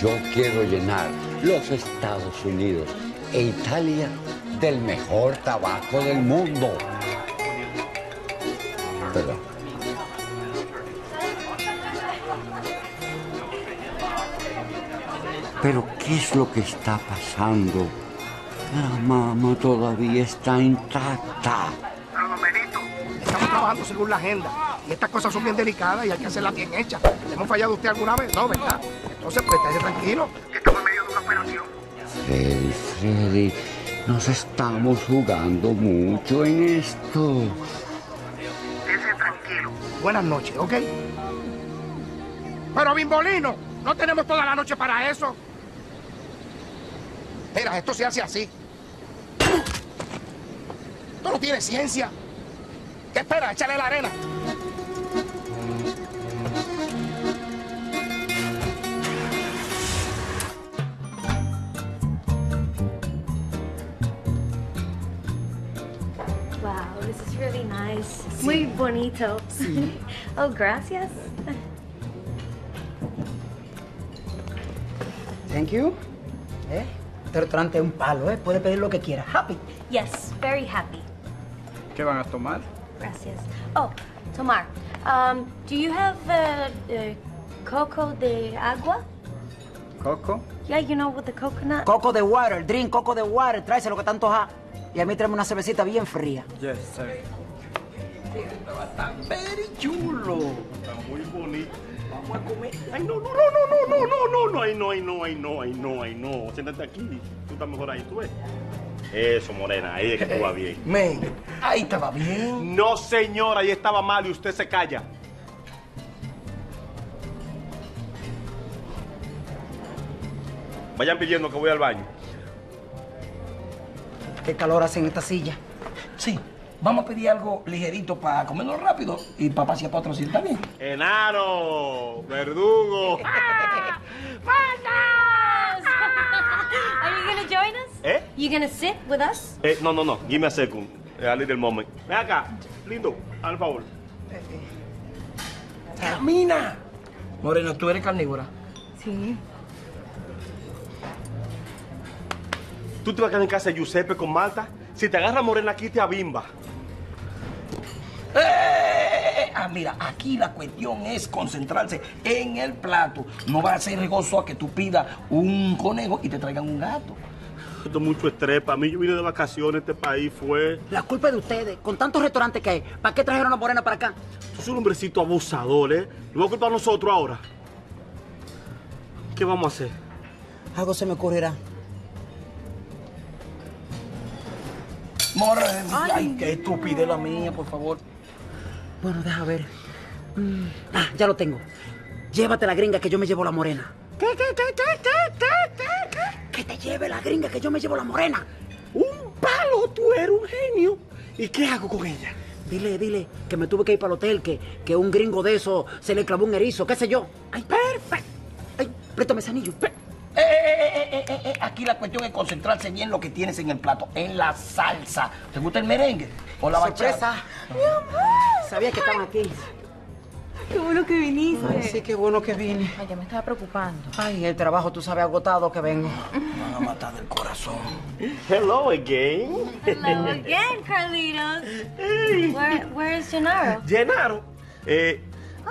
Yo quiero llenar los Estados Unidos e Italia del mejor tabaco del mundo. Perdón. Pero ¿qué es lo que está pasando? La mamá todavía está intacta. Benito, estamos trabajando según la agenda. Y estas cosas son bien delicadas y hay que hacerlas bien hechas. ¿Le hemos fallado a usted alguna vez? No, ¿verdad? Entonces, pues, estése tranquilo. Estamos en medio de una operación. Freddy, Freddy, nos estamos jugando mucho en esto. Estése tranquilo. Buenas noches, ¿ok? Pero, Bimbolino, no tenemos toda la noche para eso. Mira, esto se hace así. Esto no tiene ciencia. ¿Qué espera? Échale la arena. Wow, this is really nice. Muy bonito. <laughs> oh, gracias. Thank you. ¿Eh? Este restaurante es un palo, ¿eh? Puede pedir lo que quiera. Happy. Yes, very happy. ¿Qué van a tomar? Gracias. Oh, Tomar, um, do you have uh, uh, coco de agua? ¿Coco? Yeah, you know, with the coconut. Coco de water, drink coco de water, tráese lo que tanto ha. Y a mí tráeme una cervecita bien fría. Yes, sir. Very chulo. Está muy bonito. Vamos a comer. Ay, no, no, no, no, no, no, no, no, ay, no, ay, no, ay, no, ay, no, ay, no. Siéntate aquí. Tú estás mejor ahí, tú ves. Eso, Morena, ahí es que tú vas bien. Men, ahí estaba bien. No, señor, ahí estaba mal y usted se calla. Vayan pidiendo que voy al baño. Qué calor hace en esta silla. Sí, vamos a pedir algo ligerito para comerlo rápido y para pasear para otro sitio también. Enano, verdugo. <laughs> <laughs> Are you gonna join us? ¿Eh? You gonna sit with us? Eh, no, no, no. Give me a second. Eh, A little moment. Ven acá. Lindo, al favor. ¡Camina! Morena, tú eres carnívora. Sí. ¿Tú te vas a quedar en casa de Giuseppe con Malta? Si te agarra Morena aquí, te abimba. ¡Eh! Ah, mira, aquí la cuestión es concentrarse en el plato. No va a ser regozo a que tú pidas un conejo y te traigan un gato. Esto es mucho estrés. Para mí, yo vine de vacaciones este país. Fue. La culpa es de ustedes. Con tantos restaurantes que hay, ¿para qué trajeron a Morena para acá? Tú eres un hombrecito abusador, ¿eh? ¿Lo va a culpar a nosotros ahora? ¿Qué vamos a hacer? Algo se me ocurrirá. Morena, ay, qué estupidez la mía, por favor. Bueno, deja ver. Mm, Ah, ya lo tengo. Llévate la gringa que yo me llevo la morena. ¿Qué, qué, qué, qué, qué, qué, qué? Que te lleve la gringa que yo me llevo la morena. ¡Un palo! Tú eres un genio. ¿Y qué hago con ella? Dile, dile, que me tuve que ir para el hotel, que, que un gringo de eso se le clavó un erizo, qué sé yo. Ay, perfecto. Ay, préstame ese anillo. Eh, eh, eh, eh, eh, Aquí la cuestión es concentrarse bien en lo que tienes en el plato, en la salsa. ¿Te gusta el merengue o la bachata? Sorpresa. Sabía que estaban aquí. Qué bueno que viniste. Ay, sí, qué bueno que vine. Ay, ya me estaba preocupando. Ay, el trabajo, tú sabes, agotado que vengo. Me van a matar del corazón. Hello again. Hello again, Carlitos. Where, where is Gennaro? Gennaro, eh,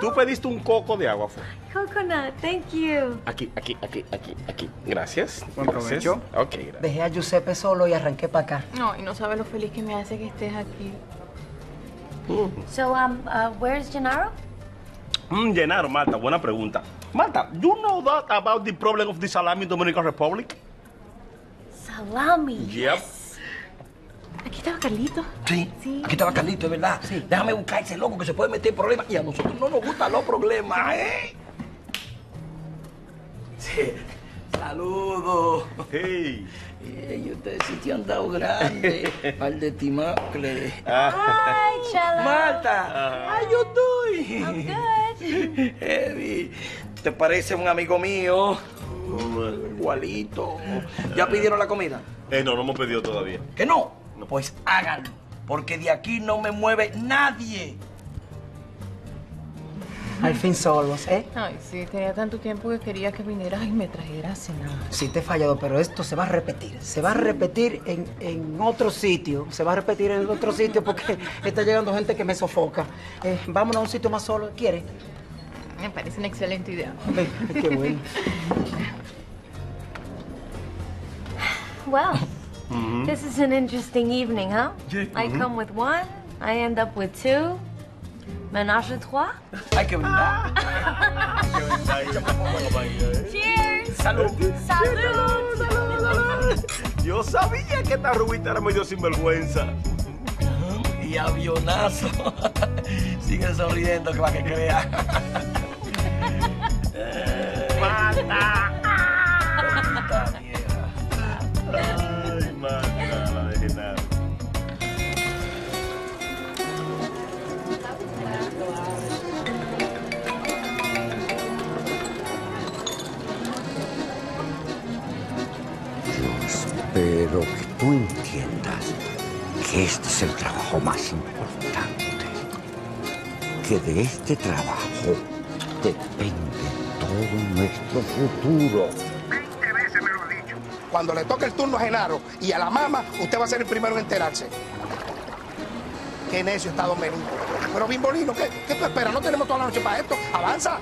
tú pediste un coco de agua, fue. Coconut, thank you. Aquí, aquí, aquí, aquí, aquí. Gracias. Buen Gracias. provecho. Ok, gracias. Dejé a Giuseppe solo y arranqué para acá. No, y no sabes lo feliz que me hace que estés aquí. So, um, uh, where's Gennaro? Mm, Gennaro, Marta, buena pregunta. Marta, you know that about the problem of the salami in Dominican Republic? Salami. Yep. Aquí estaba Carlito. Sí, aquí estaba Carlito, es verdad. Déjame buscar ese loco que se puede meter en problemas. Y a nosotros no nos gustan los problemas, ¿eh? Sí. Saludos. Hey. Y ustedes sí te han dado grande. <laughs> Par de timacle. Hi, Chela. Marta. How you doing? I'm good. Heavy. ¿Te parece un amigo mío? Igualito. ¿Ya pidieron la comida? Eh, no, no hemos pedido todavía. ¿Que no? Pues háganlo. Porque de aquí no me mueve nadie. Al fin solos, ¿eh? Ay, sí, tenía tanto tiempo que quería que vinieras y me trajeras cenar. Sí, te he fallado, pero esto se va a repetir. Se va a repetir en, en otro sitio. Se va a repetir en otro sitio porque <laughs> está llegando gente que me sofoca. Eh, vámonos a un sitio más solo. ¿Quieres? Me parece una excelente idea. Qué bueno. Well, this is an interesting evening, huh? Yeah. I Mhm. come with one, I end up with two. Menage a trois. Hay que brindar. Cheers. Salud. Salud. Yo sabía que esta rubita era medio sinvergüenza. Y avionazo. Sigue sonriendo, que va que crea. Marta. Ay, Marta, Yo espero que tú entiendas que este es el trabajo más importante. Que de este trabajo depende todo nuestro futuro. Cuando le toque el turno a Genaro y a la mamá, usted va a ser el primero en enterarse. Qué necio está Don Benito. Pero Bimbolino, ¿qué, ¿qué tú esperas? No tenemos toda la noche para esto. Avanza.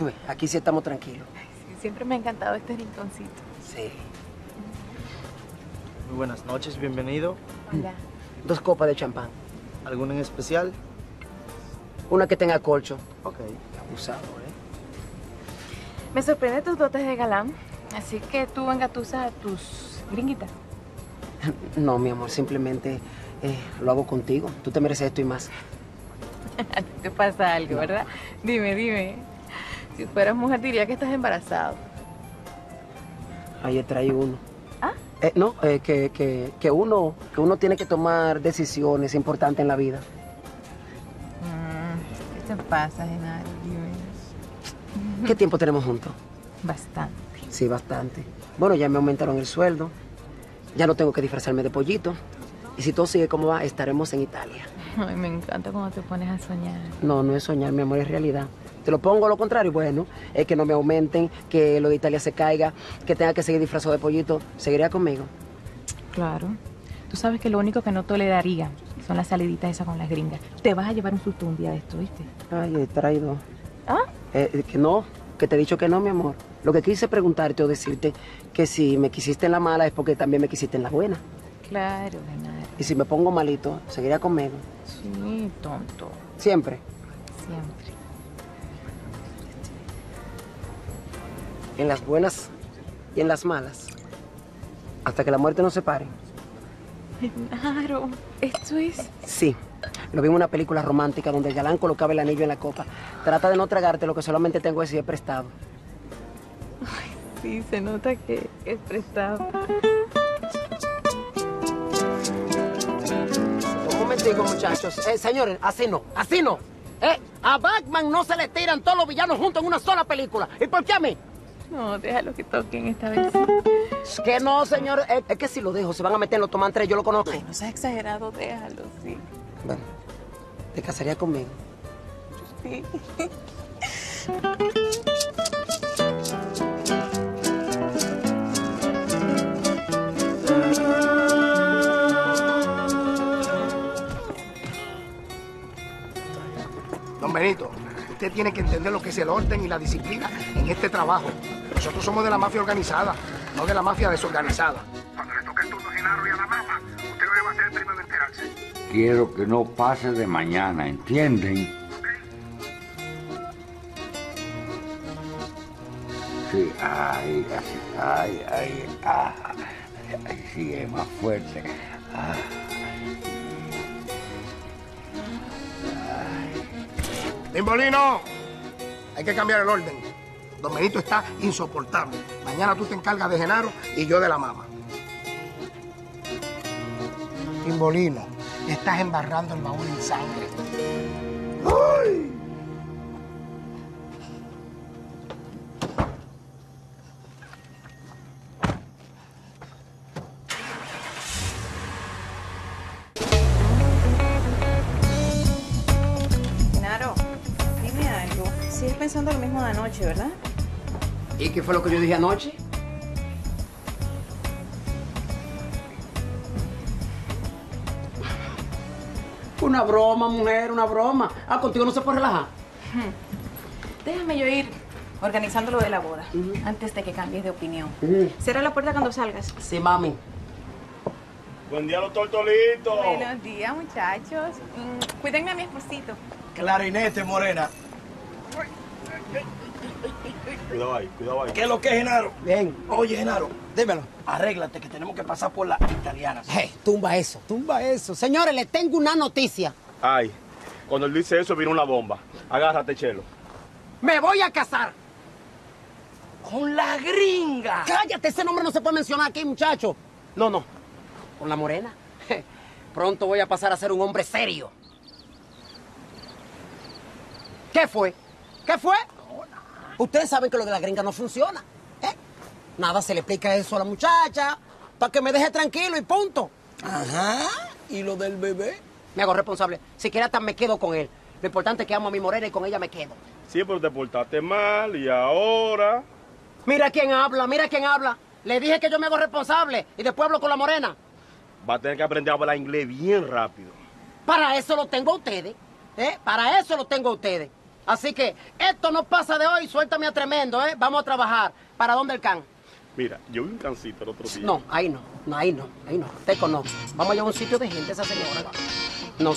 Tú ves, aquí sí estamos tranquilos. Sí, siempre me ha encantado este rinconcito. Sí. Muy buenas noches, bienvenido. Hola. Dos copas de champán. ¿Alguna en especial? Una que tenga colcho. Ok. Abusado, ¿eh? Me sorprende tus dotes de galán. Así que tú engatusas a tus gringuitas. <laughs> No, mi amor, simplemente eh, lo hago contigo. Tú te mereces esto y más. <laughs> A ti te pasa algo, ¿verdad? Dime, dime. Si fueras mujer diría que estás embarazado. Ahí trae uno. ¿Ah? Eh, no, eh, que, que, que, uno, que uno tiene que tomar decisiones importantes en la vida. Mm, ¿Qué te pasa, Genaro? ¿Qué tiempo tenemos juntos? Bastante. Sí, bastante. Bueno, ya me aumentaron el sueldo. Ya no tengo que disfrazarme de pollito. Y si todo sigue como va, estaremos en Italia. Ay, me encanta cuando te pones a soñar. No, no es soñar, mi amor, es realidad. Te lo pongo lo contrario, bueno, es que no me aumenten, que lo de Italia se caiga, que tenga que seguir disfrazado de pollito. ¿Seguiría conmigo? Claro. Tú sabes que lo único que no toleraría son las saliditas esas con las gringas. Te vas a llevar un susto un día de esto, ¿viste? Ay, he traído. ¿Ah? Eh, que no, que te he dicho que no, mi amor. Lo que quise preguntarte o decirte que si me quisiste en la mala es porque también me quisiste en la buena. Claro, Genaro. Y si me pongo malito, ¿seguiría conmigo? Sí, tonto. Siempre. Siempre. En las buenas y en las malas. Hasta que la muerte nos separe. Genaro, esto es... Sí. Lo vi en una película romántica donde el galán colocaba el anillo en la copa. Trata de no tragarte lo que solamente tengo es si he prestado. Sí, se nota que es prestado. Un momentico, muchachos. Eh, señores, así no, así no. Eh, a Batman no se le tiran todos los villanos juntos en una sola película. ¿Y por qué a mí? <laughs> No, déjalo que toquen esta vez. Es que no, señor. Es, es que si lo dejo, se van a meter en los tomantes, yo lo conozco. Ay, no seas exagerado, déjalo, sí. Bueno, te casaría conmigo. Sí. Don Benito, usted tiene que entender lo que es el orden y la disciplina en este trabajo. Nosotros somos de la mafia organizada, no de la mafia desorganizada. Cuando le toque el turno a Genaro y a la mamá, usted no va a ser el primero en enterarse. Quiero que no pase de mañana, ¿entienden? Sí, ay, así, ay, ay, ah, ay, sí, es más fuerte. Ah. Bimbolino, hay que cambiar el orden. Don Benito está insoportable. Mañana tú te encargas de Genaro y yo de la mamá. Bimbolino, estás embarrando el baúl en sangre. ¡Ay! De anoche, ¿verdad? ¿Y qué fue lo que yo dije anoche? Una broma, mujer, una broma. Ah, contigo no se puede relajar. Déjame yo ir organizando lo de la boda antes de que cambies de opinión. Ujú. Cierra la puerta cuando salgas. Sí, mami. Buen día, los tortolitos. Buenos días, muchachos. Mm, Cuídenme a mi esposito. Clarinete, morena. Cuidado ahí, cuidado ahí. ¿Qué es lo que es, Genaro? Bien. Oye, Genaro, Dímelo. arréglate que tenemos que pasar por las italianas. Hey, tumba eso, tumba eso. Señores, les tengo una noticia. Ay, cuando él dice eso, viene una bomba. Agárrate, Chelo. Me voy a casar. Con la gringa. Cállate, ese nombre no se puede mencionar aquí, muchacho. No, no. Con la morena. Pronto voy a pasar a ser un hombre serio. ¿Qué fue? ¿Qué fue? Ustedes saben que lo de la gringa no funciona. ¿eh? Nada se le explica eso a la muchacha para que me deje tranquilo y punto. Ajá. ¿Y lo del bebé? Me hago responsable. Si quiere hasta me quedo con él. Lo importante es que amo a mi morena y con ella me quedo. Sí, pero te portaste mal y ahora... Mira quién habla, mira quién habla. Le dije que yo me hago responsable y después hablo con la morena. Va a tener que aprender a hablar inglés bien rápido. Para eso lo tengo a ustedes. ¿eh? Para eso lo tengo a ustedes. Así que esto no pasa de hoy, suéltame a tremendo, ¿eh? Vamos a trabajar. ¿Para dónde el can? Mira, yo vi un cancito el otro día. No, ahí no, no, ahí no, ahí no. Teco no. Vamos a llevar a un sitio de gente esa señora. No.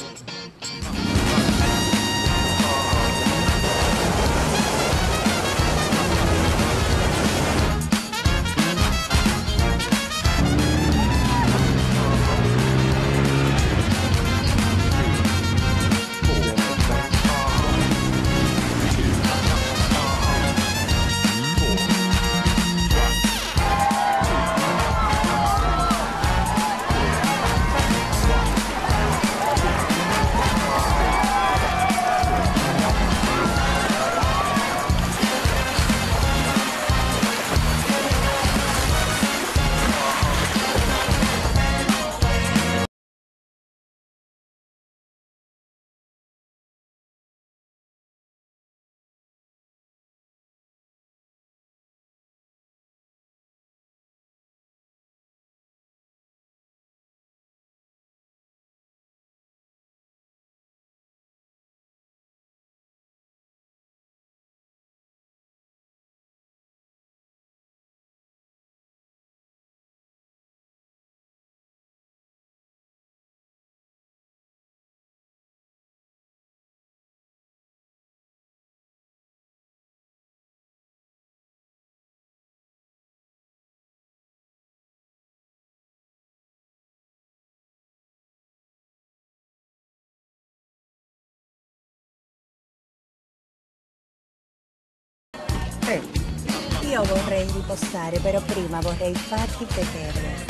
Io vorrei riposare, però prima vorrei farti vedere.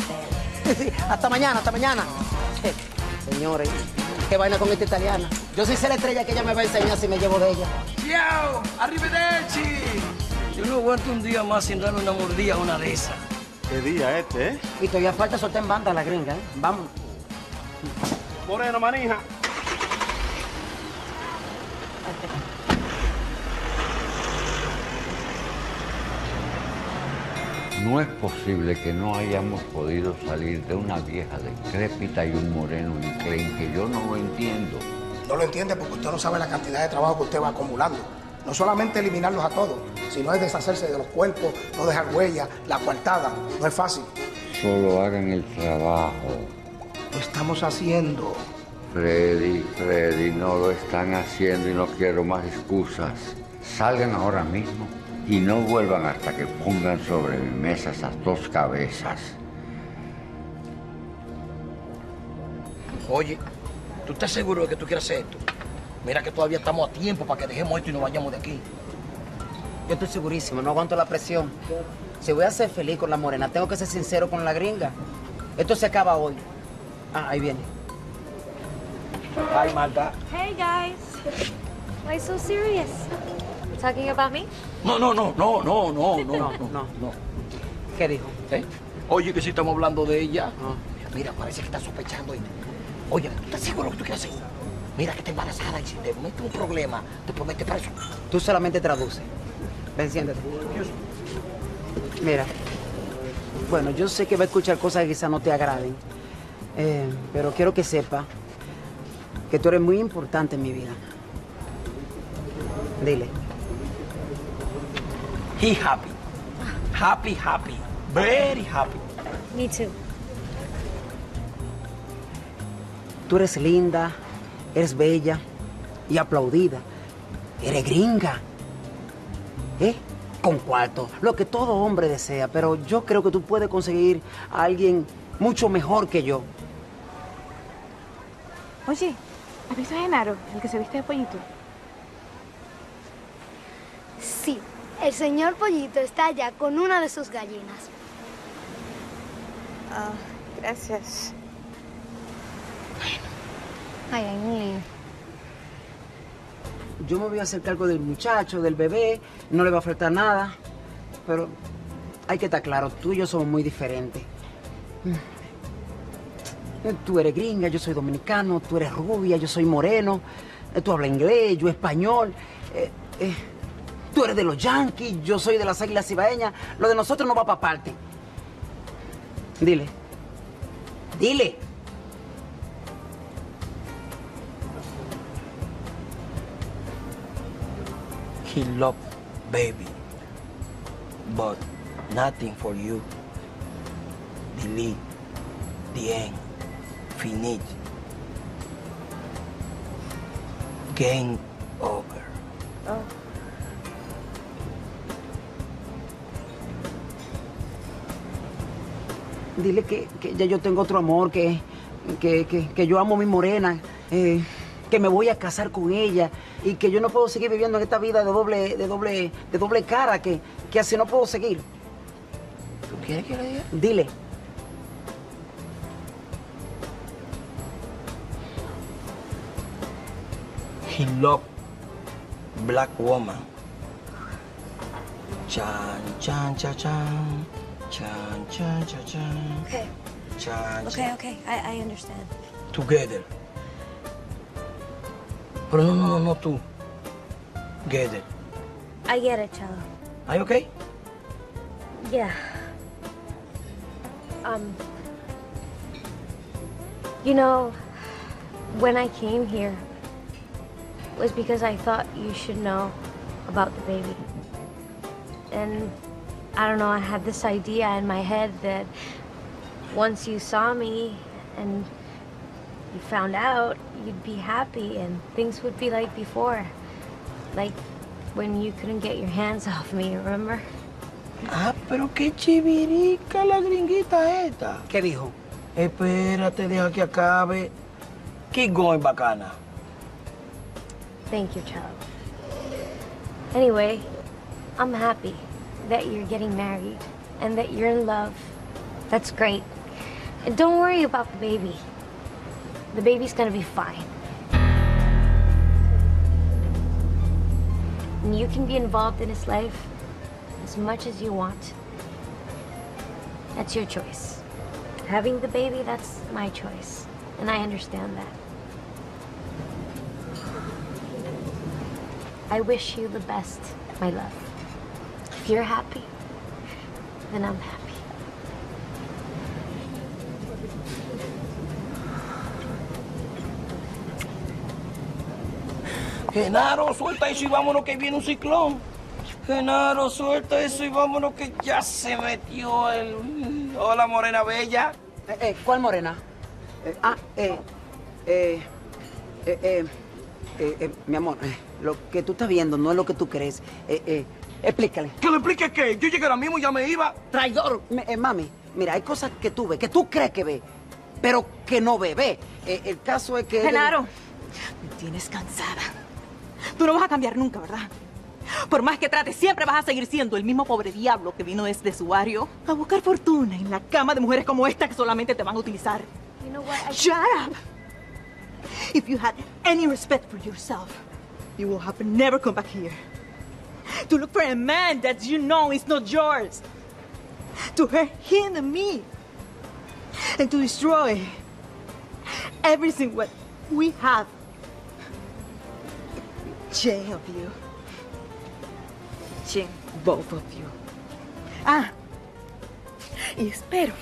Sí, hasta mañana, hasta mañana. Eh, Señores, qué vaina con esta italiana. Yo sí sé la estrella que ella me va a enseñar si me llevo de ella. Ciao, arrivederci. no aguanto un día más sin darme una mordida a una de esas. ¿Qué día este, eh? Y todavía falta soltar en banda a la gringa, ¿eh? Vamos. Moreno, manija. <laughs> No es posible que no hayamos podido salir de una vieja decrépita y un moreno enclenque. Yo no lo entiendo. No lo entiende porque usted no sabe la cantidad de trabajo que usted va acumulando. No solamente eliminarlos a todos, sino es deshacerse de los cuerpos, no dejar huella, la coartada. No es fácil. Solo hagan el trabajo. Lo estamos haciendo. Freddy, Freddy, no lo están haciendo y no quiero más excusas. Salgan ahora mismo y no vuelvan hasta que pongan sobre mi mesa esas dos cabezas. Oye, ¿tú estás seguro de que tú quieres hacer esto? Mira que todavía estamos a tiempo para que dejemos esto y nos vayamos de aquí. Yo estoy segurísimo, no aguanto la presión. Si voy a ser feliz con la morena, tengo que ser sincero con la gringa. Esto se acaba hoy. Ah, ahí viene. Ay, Marta. Hey guys. Why so serious? Talking about me? No, no, no, no, no, <laughs> no, no, No, no. no. ¿Qué dijo? ¿Eh? Oye, que si estamos hablando de ella. Mira, parece que está sospechando. ¿oíste? Oye, ¿tú estás seguro que tú quieres hacer? Mira que está embarazada y si te mete un problema, te promete preso. Tú solamente traduce. Ven, siéntate. Mira. Bueno, yo sé que va a escuchar cosas que quizás no te agraden. eh, pero quiero que sepa que tú eres muy importante en mi vida. Dile. He happy. Happy, happy. Very happy. Me too. Tú eres linda, eres bella y aplaudida. Eres gringa. ¿Eh? Con cuarto. Lo que todo hombre desea. Pero yo creo que tú puedes conseguir a alguien mucho mejor que yo. Oye, ¿has visto a Genaro, el que se viste de pollito? Sí, el señor Pollito está allá con una de sus gallinas. Ah, gracias. Ay, Aileen. Yo me voy a hacer cargo del muchacho, del bebé. No le va a faltar nada. Pero hay que estar claro, tú y yo somos muy diferentes. Tú eres gringa, yo soy dominicano, tú eres rubia, yo soy moreno, eh, tú hablas inglés, yo español, eh, eh, tú eres de los yankees, yo soy de las águilas cibaeñas, lo de nosotros no va para parte. Dile, dile. He love baby. But nothing for you. Delete. The end. Finite. Game over. Oh. Dile que, que ya yo tengo otro amor, que, que, que- que yo amo a mi morena, eh, que me voy a casar con ella y que yo no puedo seguir viviendo en esta vida de doble, de doble, de doble cara, que, que así no puedo seguir. ¿Tú quieres que le diga? Dile. He love black woman. Chan, chan, cha, chan. Chan, chan, cha, chan. Okay. Chan, Okay, chan. okay. I, I understand. Together. Pero no, no, no, no tú. Together. I get it, Chalo. Are you okay? Yeah. Um. You know, when I came here was because I thought you should know about the baby. And I don't know, I had this idea in my head that once you saw me and you found out, you'd be happy and things would be like before. Like when you couldn't get your hands <laughs> off me, remember? Ah, pero qué chivirica la gringuita esta. ¿Qué dijo? Espérate, deja que acabe. Keep going, bacana. Thank you, child. Anyway, I'm happy that you're getting married and that you're in love. That's great. And don't worry about the baby. The baby's gonna be fine. And you can be involved in his life as much as you want. That's your choice. Having the baby, that's my choice. And I understand that. I wish you the best, my love. If you're happy, then I'm happy. Genaro, suelta eso y vámonos que viene un ciclón. Genaro, suelta eso y vámonos que ya se metió el... Hola, Morena Bella. Eh, eh, ¿Cuál morena? Eh, ah, eh, eh, eh, eh, eh, eh, mi amor, eh, lo que tú estás viendo no es lo que tú crees. Eh, eh, explícale. ¿Que le explique qué? Yo llegué ahora mismo y ya me iba. Traidor. Me- eh, mami, mira, hay cosas que tú ves, que tú crees que ves, pero que no ve. Ve, eh, el caso es que... Genaro, me tienes cansada. Tú no vas a cambiar nunca, ¿verdad? Por más que trates, siempre vas a seguir siendo el mismo pobre diablo que vino desde su barrio a buscar fortuna en la cama de mujeres como esta que solamente te van a utilizar. You know what? I Shut up! If you had any respect for yourself, you will have never come back here. <laughs> To look for a man that you know is not yours. To hurt him and me. And to destroy everything what we have. Shame of you. Shame both of you. Ah, y espero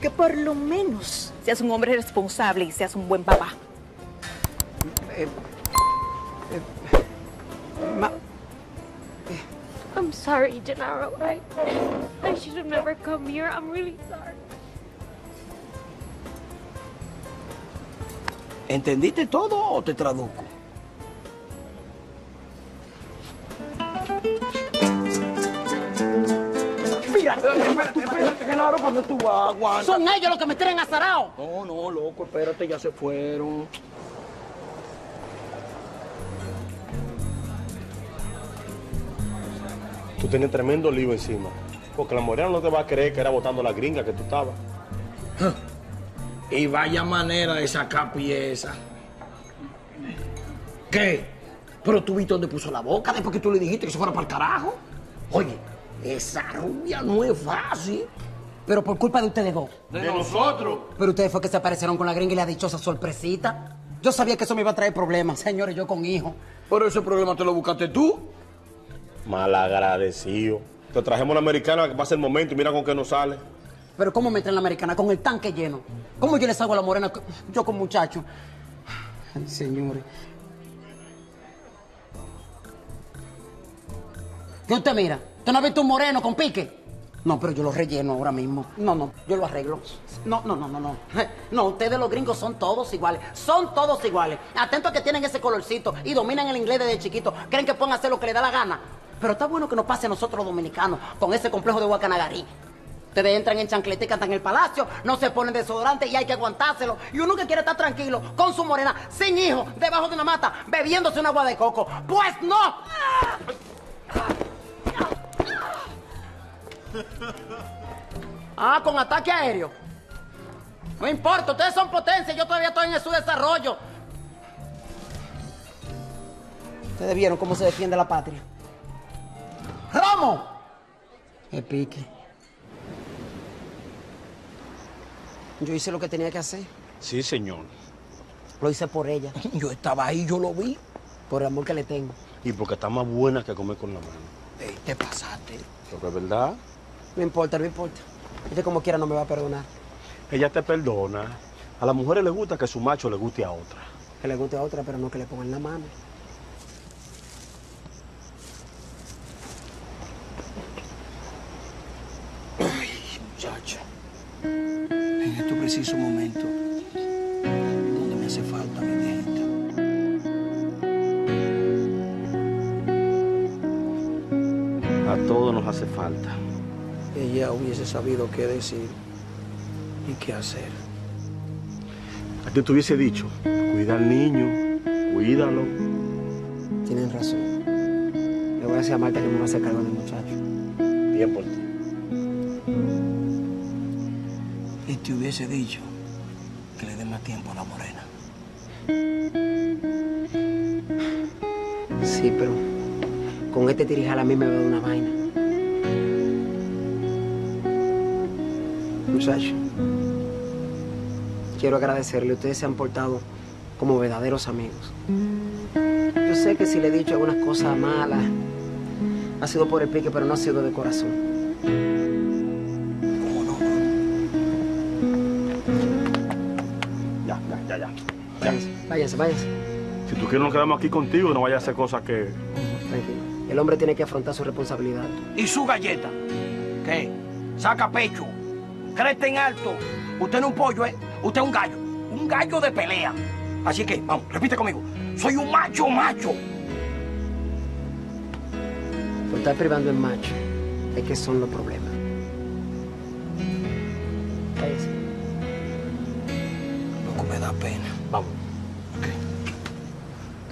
que por lo menos seas un hombre responsable y seas un buen papá. Eh, eh, eh, I'm sorry, Gennaro. I, I should have never come here. I'm really sorry. ¿Entendiste todo o te traduzco? Mira, espérate, espérate, Genaro, ¿por tú vas? Aguanta. Son ellos los que me tienen azarado. No, no, loco, espérate, ya se fueron. Tú tienes tremendo lío encima. Porque la morena no te va a creer que era botando la gringa que tú estabas. Y vaya manera de sacar pieza. ¿Qué? Pero tú viste dónde puso la boca después que tú le dijiste que se fuera para el carajo. Oye, esa rubia no es fácil. Pero por culpa de ustedes dos. De nosotros. Pero ustedes fue que se aparecieron con la gringa y la dichosa sorpresita. Yo sabía que eso me iba a traer problemas, señores, yo con hijo. Pero ese problema te lo buscaste tú. Malagradecido. Te trajemos una americana que pasa el momento y mira con qué nos sale. Pero ¿cómo me traen la americana con el tanque lleno? ¿Cómo yo les hago a la morena yo con muchacho? Ay, señores. ¿Qué usted mira? ¿Usted no ha visto un moreno con pique? No, pero yo lo relleno ahora mismo. No, no, yo lo arreglo. No, no, no, no, no. <laughs> No, ustedes los gringos son todos iguales. Son todos iguales. Atentos a que tienen ese colorcito y dominan el inglés desde chiquito. Creen que pueden hacer lo que les da la gana. Pero está bueno que nos pase a nosotros los dominicanos con ese complejo de Guacanagarí. Ustedes entran en chancleta y cantan en el palacio, no se ponen desodorante y hay que aguantárselo. Y uno que quiere estar tranquilo, con su morena, sin hijo, debajo de una mata, bebiéndose un agua de coco. ¡Pues no! Ah, con ataque aéreo. No importa, ustedes son potencia, yo todavía estoy en su desarrollo. Ustedes vieron cómo se defiende la patria. ¡Romo! ¡Qué pique! Yo hice lo que tenía que hacer. Sí, señor. Lo hice por ella. Yo estaba ahí, yo lo vi. Por el amor que le tengo. Y porque está más buena que comer con la mano. Ey, te pasaste. Lo que es verdad, No importa, no importa. Ella como quiera no me va a perdonar. ella te perdona. A las mujeres les gusta que su macho le guste a otra. Que le guste a otra, pero no que le pongan la mano. Preciso momento, donde me hace falta mi viejita. A todos nos hace falta. Ella hubiese sabido qué decir y qué hacer. A ti te hubiese dicho, cuida al niño, cuídalo. Tienen razón. Le voy a decir a Marta que me va a hacer cargo del muchacho. Te hubiese dicho que le dé más tiempo a la morena. Sí, pero Con este tirijal a mí me veo una vaina. Muchacho, quiero agradecerle. Ustedes se han portado como verdaderos amigos. Yo sé que si le he dicho algunas cosas malas, ha sido por el pique, pero no ha sido de corazón. Váyanse, váyanse, váyanse. Si tú quieres nos quedamos aquí contigo, no vayas a hacer cosas que... Tranquilo. El hombre tiene que afrontar su responsabilidad. ¿Y su galleta? ¿Qué? Saca pecho. Creste en alto. Usted no es un pollo, ¿eh? Usted es un gallo. Un gallo de pelea. Así que, vamos, repite conmigo. Soy un macho, macho. Por estar privando en macho, es que son los problemas.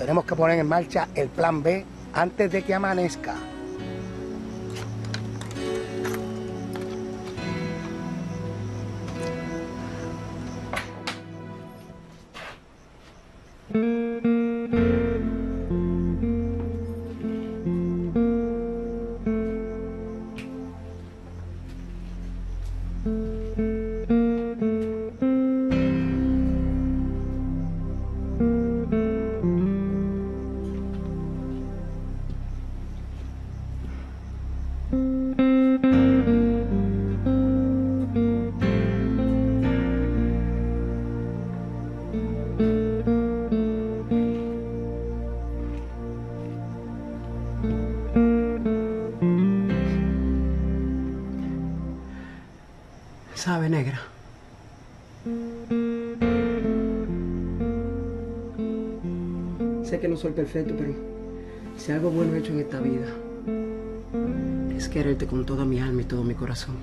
Tenemos que poner en marcha el plan B antes de que amanezca. Soy perfecto, pero si algo bueno he hecho en esta vida es quererte con toda mi alma y todo mi corazón.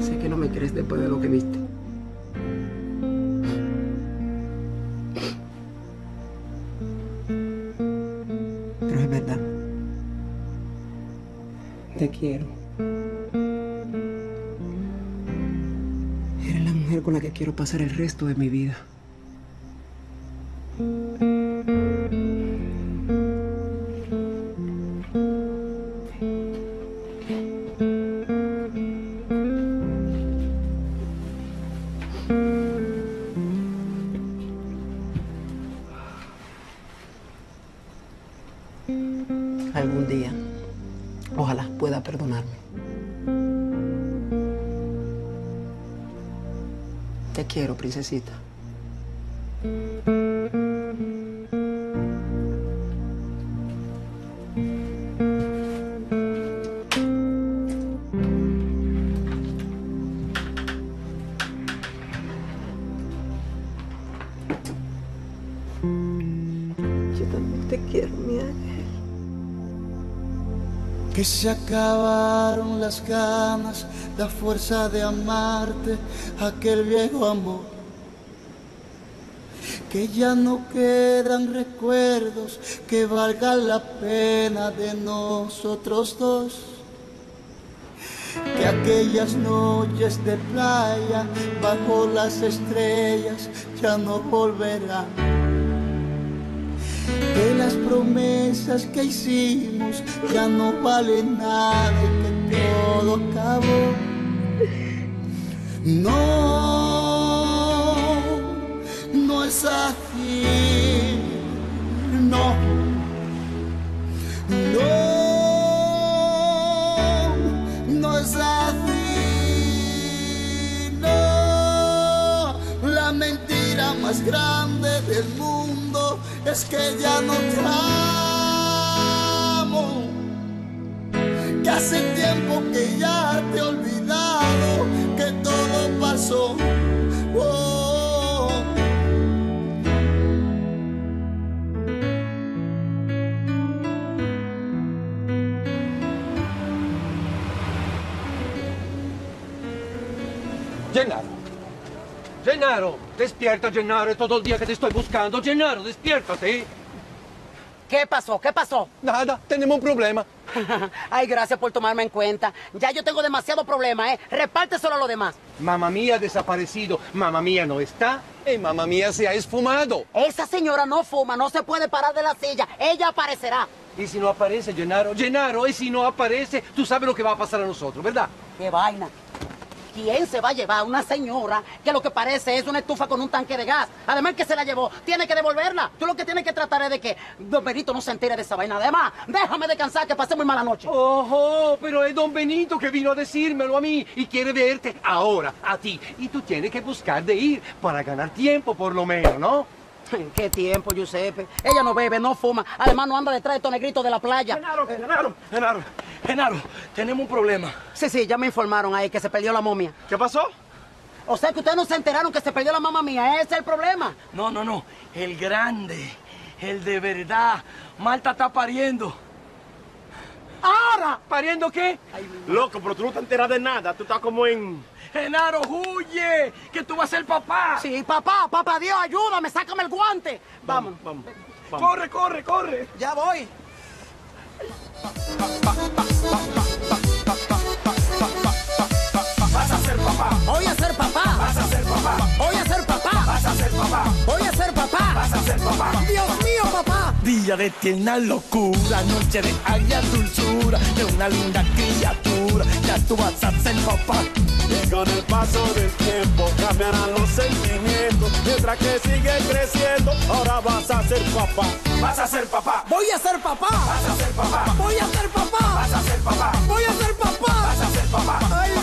Sé que no me crees después de lo que viste. Pero es verdad. Te quiero. Con la que quiero pasar el resto de mi vida. Yo también te quiero, mi ángel. Que se acabaron las ganas, la fuerza de amarte, aquel viejo amor. Que ya no quedan recuerdos que valgan la pena de nosotros dos. Que aquellas noches de playa bajo las estrellas ya no volverán que las promesas que hicimos ya no valen nada y que todo acabó. No, despierta, Gennaro. Es todo el día que te estoy buscando. Gennaro, despiértate. ¿Qué pasó? ¿Qué pasó? Nada, tenemos un problema. <laughs> Ay, gracias por tomarme en cuenta. Ya yo tengo demasiado problema, ¿eh? Repárteselo a los demás. Mamá mía ha desaparecido, mamá mía no está y mamá mía se ha esfumado. Esa señora no fuma, no se puede parar de la silla. Ella aparecerá. Y si no aparece, Gennaro, Gennaro, y si no aparece, tú sabes lo que va a pasar a nosotros, ¿verdad? ¡Qué vaina! ¿Quién se va a llevar a una señora que lo que parece es una estufa con un tanque de gas? Además que se la llevó, tiene que devolverla. Tú lo que tienes que tratar es de que Don Benito no se entere de esa vaina. Además, déjame descansar que pasé muy mala noche. Ojo, pero es Don Benito que vino a decírmelo a mí y quiere verte ahora, a ti. Y tú tienes que buscar de ir para ganar tiempo por lo menos, ¿no? <laughs> ¿Qué tiempo, Giuseppe? Ella no bebe, no fuma. Además, no anda detrás de estos negritos de la playa. Genaro, Genaro, Genaro, Genaro, tenemos un problema. Sí, sí, ya me informaron ahí que se perdió la momia. ¿Qué pasó? O sea que ustedes no se enteraron que se perdió la mamá mía. Ese es el problema. No, no, no. El grande, el de verdad. Marta está pariendo. ¡Ahora! ¿Pariendo qué? Loco, pero tú no te enteras de nada. Tú estás como en... Genaro, huye, que tú vas a ser papá. Sí, papá, papá Dios, ayúdame, sácame el guante. Vamos, vamos. Corre, corre, corre. Ya voy. Vas a ser papá. Voy a ser papá. Vas a ser papá. Voy a ser papá. Vas a ser papá. Voy a ser papá. Vas a ser papá. Dios mío, papá. Día de tierna locura, noche de agria dulzura, de una linda criatura, ya tú vas a ser papá. Y con el paso del tiempo cambiarán los sentimientos. Mientras que sigue creciendo, ahora vas a ser papá. Vas a ser papá. Voy a ser papá. Vas a ser papá. Voy a ser papá. Vas a ser papá. Voy a ser papá. Vas a ser papá. Ay,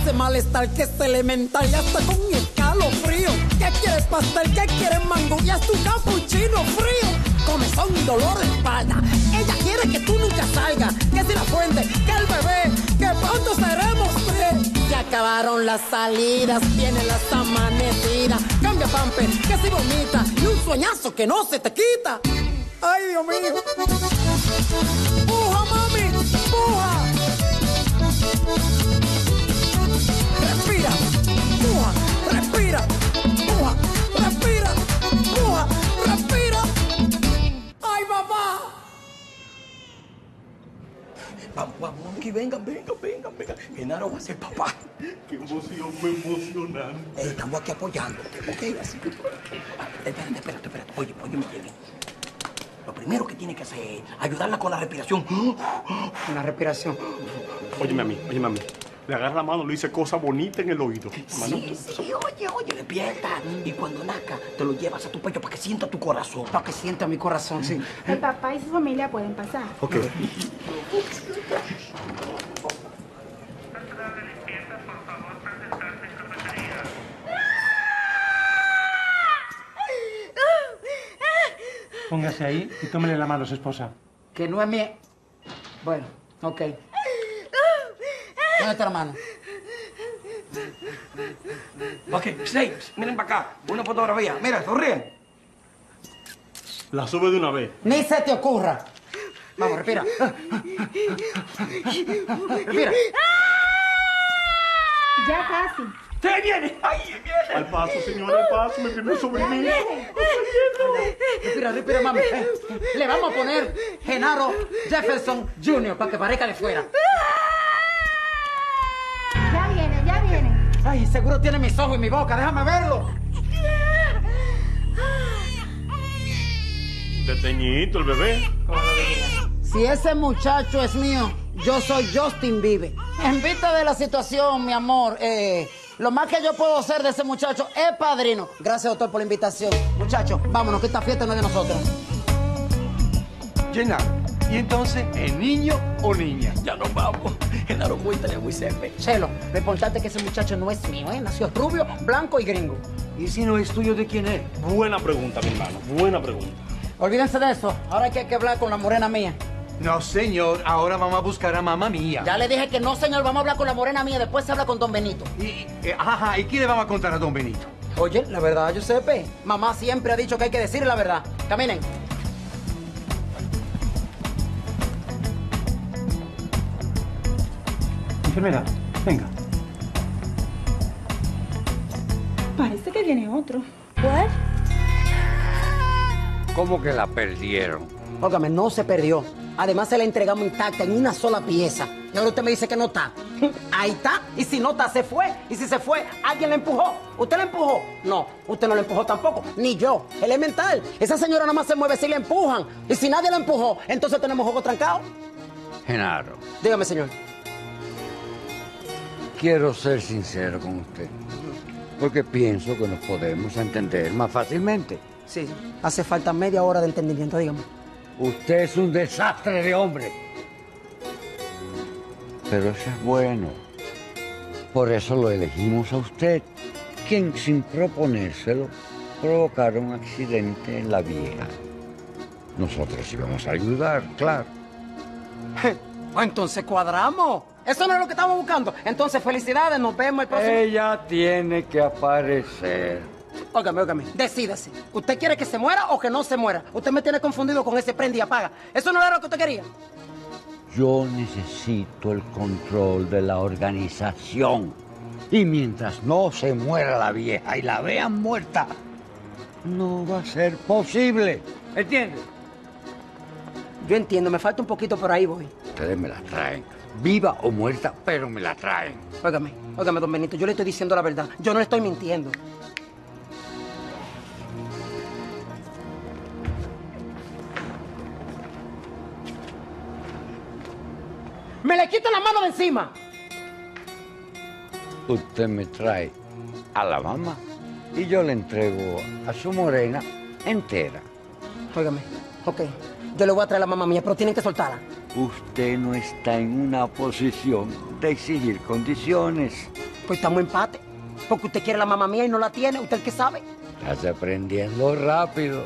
ese malestar que es elemental, ya está con escalofrío. ¿Qué quieres pastel? ¿Qué quieres mango? Ya es tu capuchino frío. Comezón y dolor de espalda. Ella quiere que tú nunca salgas. Que si la fuente, que el bebé, que pronto seremos tres. Se acabaron las salidas, vienen las amanecidas. Cambia pamper, que si vomita. Y un sueñazo que no se te quita. Ay, Dios mío. ¡Puja, mami! ¡Puja! Respira, puja, respira, puja, respira. ¡Ay, papá! Vamos, vamos, vamos, que vengan, vengan, vengan, vengan. Genaro va a ser papá. Qué emoción, me emocionante. Eh, estamos aquí apoyándote, ¿ok? Así que... Ah, Espérate, espérate, espérate. Oye, oye, me lleven. Lo primero que tiene que hacer es ayudarla con la respiración. Una respiración. Óyeme a mí, óyeme a mí. Le agarra la mano, le dice cosas bonitas en el oído. Sí, sí, oye, oye, despierta. Y cuando nazca, te lo llevas a tu pecho para que sienta tu corazón. Para que sienta mi corazón, sí. El papá y su familia pueden pasar. Ok. Póngase ahí y tómele la mano a su esposa. Que no es mi... Bueno, ok. ¿Dónde está la mano? Ok, Snakes, miren para acá. Una fotografía. Mira, sonríen. La sube de una vez. Ni se te ocurra. Vamos, respira. Respira. Ya casi. ¡Se viene! ¡Ahí viene! Al paso, señor, al paso, mi primer sobrinito. Respira, respira, mami. Eh, Le vamos a poner Genaro Jefferson Jr. para que parezca de fuera. Ay, seguro tiene mis ojos y mi boca. Déjame verlo. De teñito, el bebé. Si ese muchacho es mío, yo soy Justin Vive. En vista de la situación, mi amor, eh, lo más que yo puedo hacer de ese muchacho es padrino. Gracias, doctor, por la invitación. Muchachos, vámonos, que esta fiesta no es de nosotros. Gennaro, ¿y entonces el niño o niña? Ya nos vamos. Genaro, cuéntale a Giuseppe. Chelo, lo importante es que ese muchacho no es mío, ¿eh? Nació rubio, blanco y gringo. ¿Y si no es tuyo, de quién es? Buena pregunta, mi hermano. Buena pregunta. Olvídense de eso. Ahora hay que, hay que hablar con la morena mía. No, señor, ahora vamos a buscar a mamá mía. Ya le dije que no, señor. Vamos a hablar con la morena mía. Después se habla con don Benito. Y, eh, ajá, ¿y qué le vamos a contar a don Benito? Oye, la verdad, Giuseppe. Mamá siempre ha dicho que hay que decir la verdad. Caminen. Enfermera, venga. Parece que viene otro. ¿Cómo que la perdieron? Óigame, no se perdió. Además se la entregamos intacta en una sola pieza. Y ahora usted me dice que no está. <laughs> Ahí está. Y si no está, se fue. Y si se fue, alguien la empujó. ¿Usted la empujó? No, usted no la empujó tampoco. Ni yo. Elemental. Esa señora nada más se mueve si la empujan. Y si nadie la empujó, entonces tenemos juego trancado. Genaro, Dígame, señor. Quiero ser sincero con usted. Porque pienso que nos podemos entender más fácilmente. Sí, hace falta media hora de entendimiento, dígame. Usted es un desastre de hombre. Pero eso es bueno. Por eso lo elegimos a usted, quien sin proponérselo provocaron un accidente en la vieja. Nosotros íbamos a ayudar, claro. <laughs> Ah, entonces cuadramos. Eso no es lo que estamos buscando. Entonces, felicidades, nos vemos el próximo. Ella tiene que aparecer. Óigame, óigame, decídese. ¿Usted quiere que se muera o que no se muera? Usted me tiene confundido con ese prende y apaga. ¿Eso no era lo que usted quería? Yo necesito el control de la organización. Y mientras no se muera la vieja y la vean muerta, no va a ser posible. ¿Entiende? Yo entiendo, me falta un poquito, por ahí voy. Ustedes me la traen, viva o muerta, pero me la traen. Óigame, óigame, don Benito, yo le estoy diciendo la verdad. Yo no le estoy mintiendo. ¡Me le quita la mano de encima! Usted me trae a la mamá y yo le entrego a su morena entera. Óigame, ok, yo le voy a traer a la mamá mía, pero tienen que soltarla. Usted no está en una posición de exigir condiciones. Pues estamos empate. Porque usted quiere la mamá mía y no la tiene, ¿usted qué sabe? Estás aprendiendo rápido.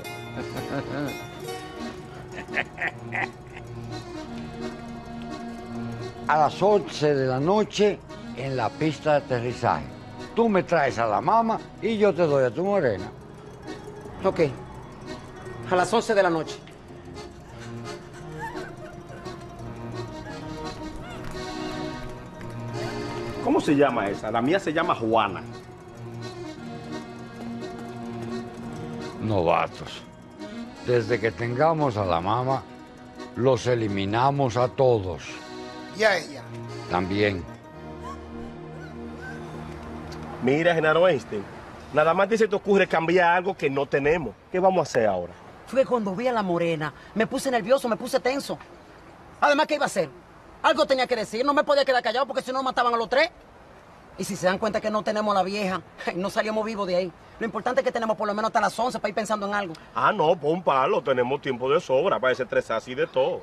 A las 11 de la noche en la pista de aterrizaje. Tú me traes a la mamá y yo te doy a tu morena. Ok, a las 11 de la noche. ¿Cómo se llama esa? La mía se llama Juana. Novatos. Desde que tengamos a la mamá, los eliminamos a todos. Y a ella. También. Mira, Genaro Einstein, nada más te se te ocurre cambiar algo que no tenemos. ¿Qué vamos a hacer ahora? Fue cuando vi a la morena. Me puse nervioso, me puse tenso. Además, ¿qué iba a hacer? Algo tenía que decir, no me podía quedar callado porque si no mataban a los tres. Y si se dan cuenta que no tenemos a la vieja, <laughs> no salíamos vivos de ahí. Lo importante es que tenemos por lo menos hasta las 11 para ir pensando en algo. Ah, no, pon palo, tenemos tiempo de sobra para ese tres así de todo.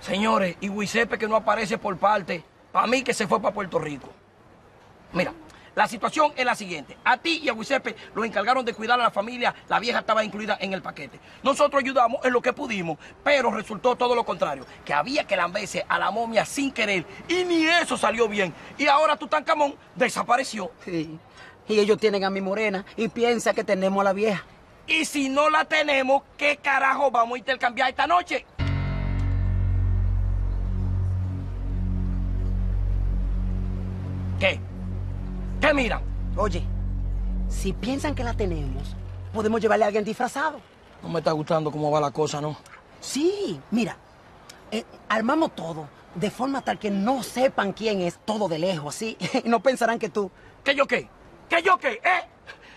Señores, y Giuseppe que no aparece por parte, para mí que se fue para Puerto Rico. Mira, la situación es la siguiente. A ti y a Giuseppe lo encargaron de cuidar a la familia. La vieja estaba incluida en el paquete. Nosotros ayudamos en lo que pudimos, pero resultó todo lo contrario. Que había que lamberse a la momia sin querer. Y ni eso salió bien. Y ahora Tutankamón desapareció. Sí. Y ellos tienen a mi morena y piensa que tenemos a la vieja. Y si no la tenemos, ¿qué carajo vamos a intercambiar esta noche? ¿Qué? ¿Qué miran? Oye, si piensan que la tenemos, podemos llevarle a alguien disfrazado. No me está gustando cómo va la cosa, ¿no? Sí, mira, eh, armamos todo de forma tal que no sepan quién es todo de lejos, ¿sí? Y <laughs> no pensarán que tú. ¿Que yo qué? ¿Que yo qué? ¿Eh?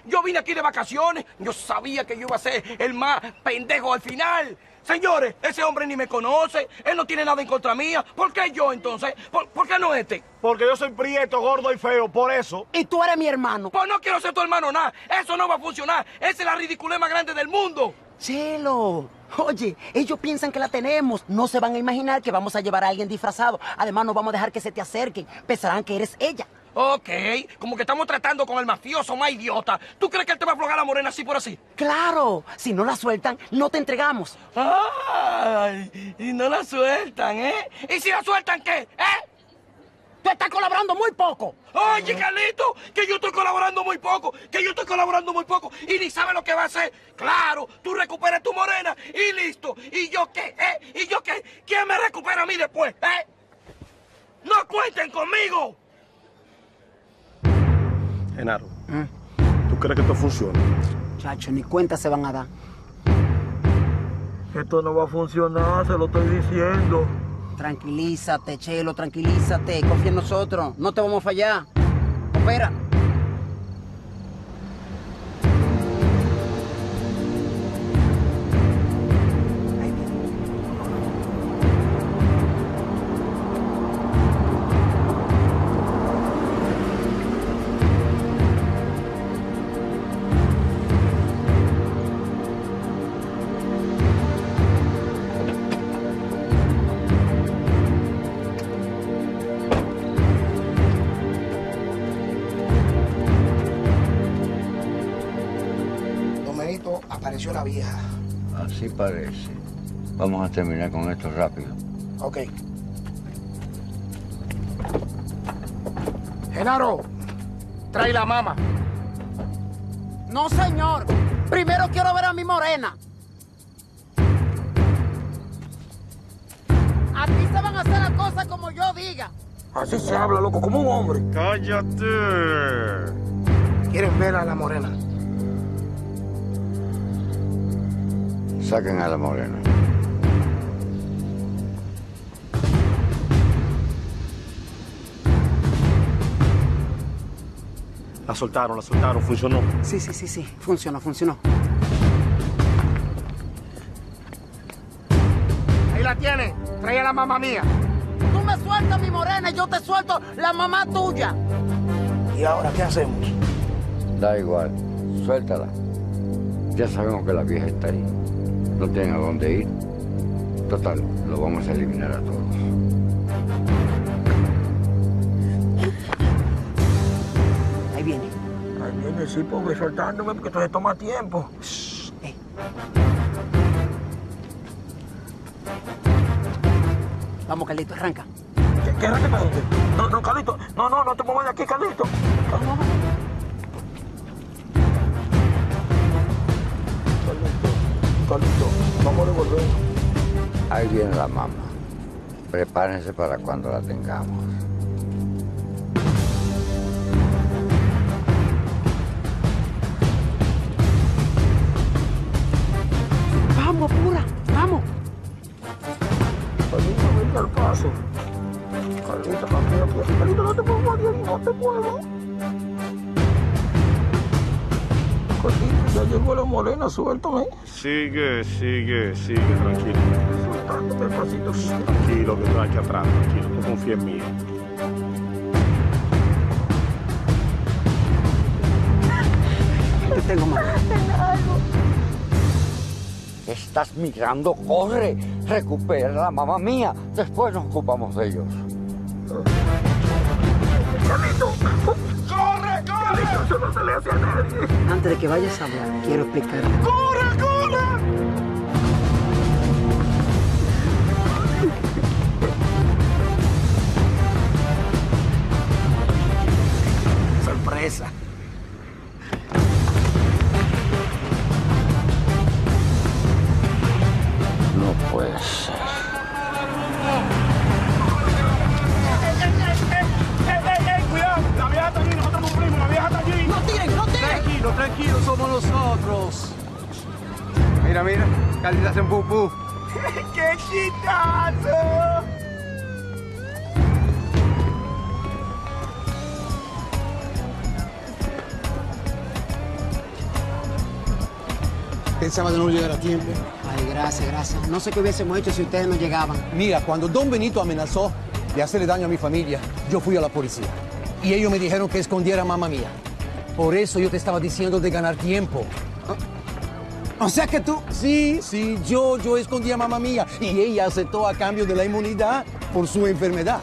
Yo vine aquí de vacaciones. Yo sabía que yo iba a ser el más pendejo al final. Señores, ese hombre ni me conoce. Él no tiene nada en contra mía. ¿Por qué yo entonces? ¿Por, por qué no este? Porque yo soy prieto, gordo y feo, por eso. Y tú eres mi hermano. Pues no quiero ser tu hermano nada. Eso no va a funcionar. Esa es la ridiculez más grande del mundo. Chelo, oye, ellos piensan que la tenemos. No se van a imaginar que vamos a llevar a alguien disfrazado. Además, no vamos a dejar que se te acerquen. Pensarán que eres ella. Ok, como que estamos tratando con el mafioso más idiota. ¿Tú crees que él te va a aflojar la morena así por así? Claro, si no la sueltan, no te entregamos. Ay, y no la sueltan, ¿eh? ¿Y si la sueltan qué? ¿Eh? Tú estás colaborando muy poco. Oye, Carlito, que yo estoy colaborando muy poco, que yo estoy colaborando muy poco y ni sabe lo que va a hacer. Claro, tú recuperas tu morena y listo. ¿Y yo qué? ¿Eh? ¿Y yo qué? ¿Quién me recupera a mí después? ¿Eh? ¡No cuenten conmigo! Genaro, ¿tú crees que esto funciona? Chacho, ni cuenta se van a dar. Esto no va a funcionar, se lo estoy diciendo. Tranquilízate, Chelo, tranquilízate. Confía en nosotros. No te vamos a fallar. Opera. Parece. Vamos a terminar con esto rápido. Ok. Genaro, trae la mama. No, señor. Primero quiero ver a mi morena. Aquí se van a hacer las cosas como yo diga. Así se habla, loco, como un hombre. Cállate. ¿Quieren ver a la morena? Saquen a la morena. La soltaron, la soltaron, funcionó. Sí, sí, sí, sí. Funcionó, funcionó. Ahí la tiene. Trae a la mamá mía. Tú me sueltas mi morena y yo te suelto la mamá tuya. ¿Y ahora qué hacemos? Da igual, suéltala. Ya sabemos que la vieja está ahí. No tienen a dónde ir. Total, lo vamos a eliminar a todos. Ahí viene. Ahí viene, sí, pobre, soltándome porque esto se toma tiempo. Vamos, Carlito, arranca. ¿Qué, qué dónde? No, no, Carlito. No, no, no te muevas de aquí, Carlito. Carlito, vamos a devolver. Ahí viene la mamá. Prepárense para cuando la tengamos. Morena, suéltame. Sigue, sigue, sigue, tranquilo. Despacito. Tranquilo, que estoy aquí atrás, tranquilo. Tú confía en mí. Te tengo más. Estás mirando, corre. Recupera la mamá mía. Después nos ocupamos de ellos. ¡Carlito! Eso no se le hace a nadie. Antes de que vayas a hablar, quiero explicarte. ¡Corre, corre! Sorpresa. De no llegar a tiempo. Ay, gracias, gracias. No sé qué hubiésemos hecho si ustedes no llegaban. Mira, cuando Don Benito amenazó de hacerle daño a mi familia, yo fui a la policía. Y ellos me dijeron que escondiera a mamá mía. Por eso yo te estaba diciendo de ganar tiempo. O sea que tú... Sí, sí, yo, yo escondí a mamá mía. Y ella aceptó a cambio de la inmunidad por su enfermedad.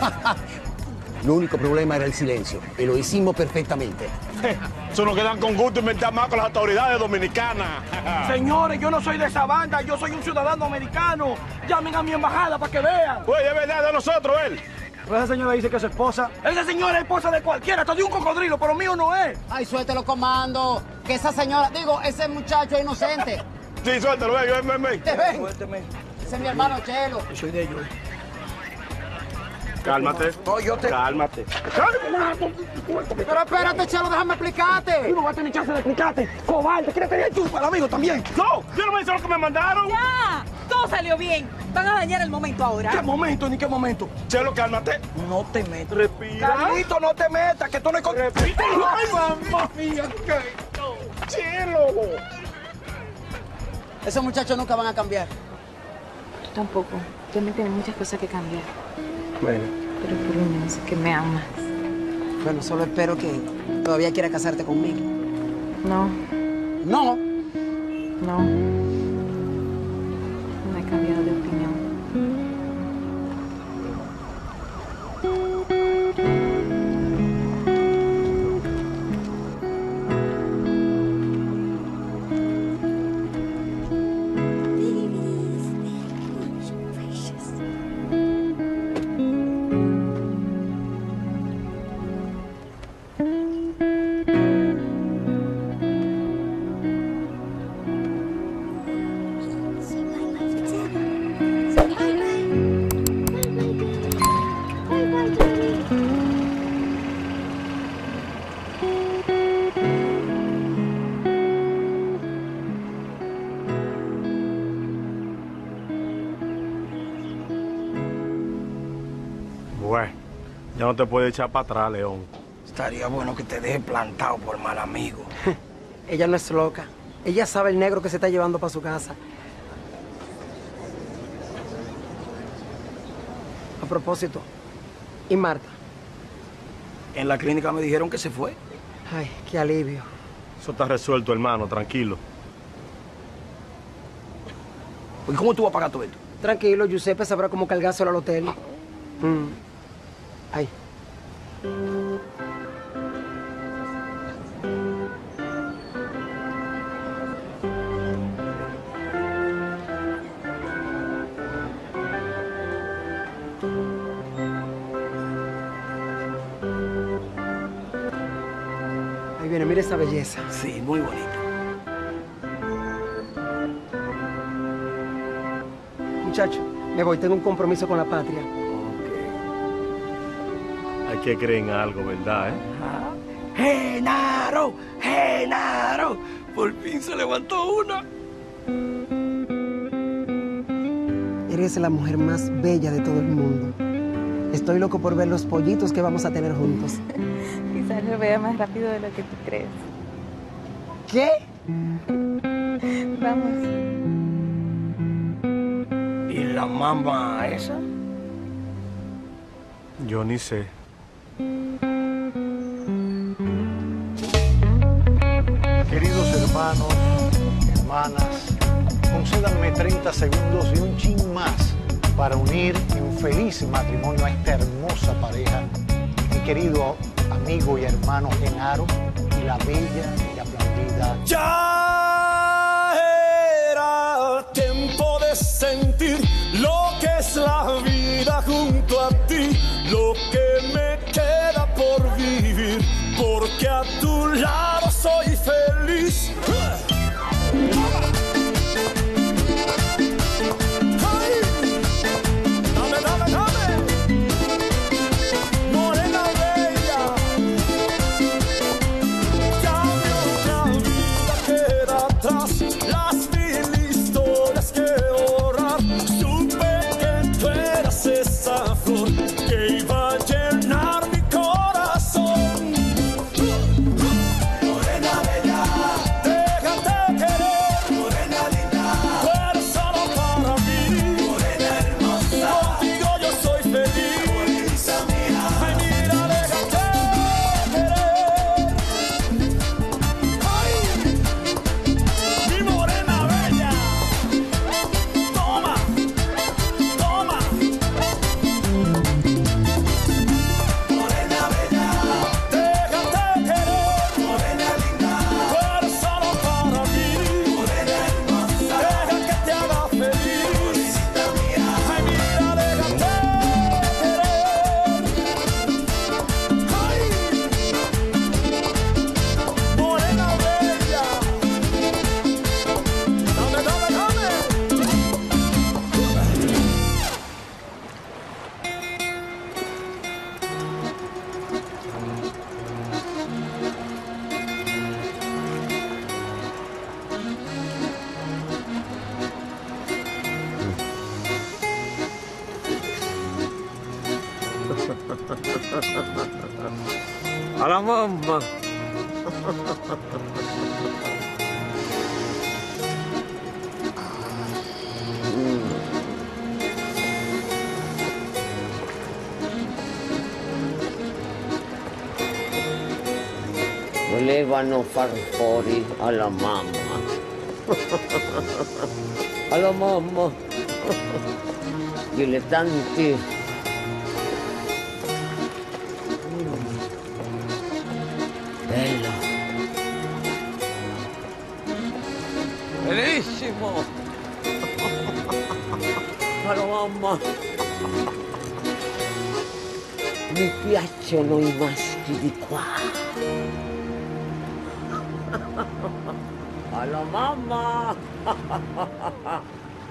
<laughs> Lo único problema era el silencio. Y lo hicimos perfectamente. <laughs> Eso no quedan con gusto inventar más con las autoridades dominicanas. <laughs> Señores, yo no soy de esa banda, yo soy un ciudadano americano. Llamen a mi embajada para que vean. Oye, es verdad de nosotros, él. Pero esa señora dice que es su esposa. Esa señora es esposa de cualquiera, hasta de un cocodrilo, pero mío no es. Ay, suéltelo, comando. Que esa señora, digo, ese muchacho es inocente. Sí, suéltalo, ven, ven, ven, ven. ¿Te ven? Suélteme. Ese es mi hermano Chelo. Yo soy de ellos. Cálmate. No, yo te... Cálmate. Pero espérate, Chelo, déjame explicarte. Tú no vas a tener chance de explicarte. Cobarde, ¿quieres tener chupa al amigo también? No, yo no me hice lo que me mandaron. ¡Ya! Todo salió bien. Van a dañar el momento ahora. ¿Qué momento ni qué momento? Chelo, cálmate. No te metas. Respira. Carlito, no te metas, que tú no. Repite. Ay, mamá mía, qué... Chelo. Esos muchachos nunca van a cambiar. Tú tampoco. Tú también tienes muchas cosas que cambiar. Bueno. Pero por lo menos que me amas. Bueno, solo espero que todavía quiera casarte conmigo. No. No. No. Te puedes echar para atrás, León. Estaría bueno que te deje plantado por mal amigo. <laughs> Ella no es loca. Ella sabe el negro que se está llevando para su casa. A propósito, ¿y Marta? En la clínica me dijeron que se fue. Ay, qué alivio. Eso está resuelto, hermano, tranquilo. ¿Y cómo tú vas a pagar todo esto? Tranquilo, Giuseppe sabrá cómo cargárselo al hotel. Mm. Me voy, tengo un compromiso con la patria. Hay que creer en algo, ¿verdad, eh? ¡Genaro! ¡Genaro! Por fin se levantó una. Eres la mujer más bella de todo el mundo. Estoy loco por ver los pollitos que vamos a tener juntos. <laughs> Quizás lo vea más rápido de lo que tú crees. ¿Qué? Vamos. ¿Y la mamá esa? Yo ni sé. Queridos hermanos, hermanas, concédanme 30 segundos y un chin más para unir en un feliz matrimonio a esta hermosa pareja, mi querido amigo y hermano Genaro y la bella y aplaudida. Ya far fuori alla mamma. <laughs> Alla mamma. Dilettanti. Bello. Bellissimo. <laughs> Alla mamma. Mi piacciono i maschi di qua. <laughs> Alla mamma! <laughs>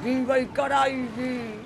Viva i Caraibi!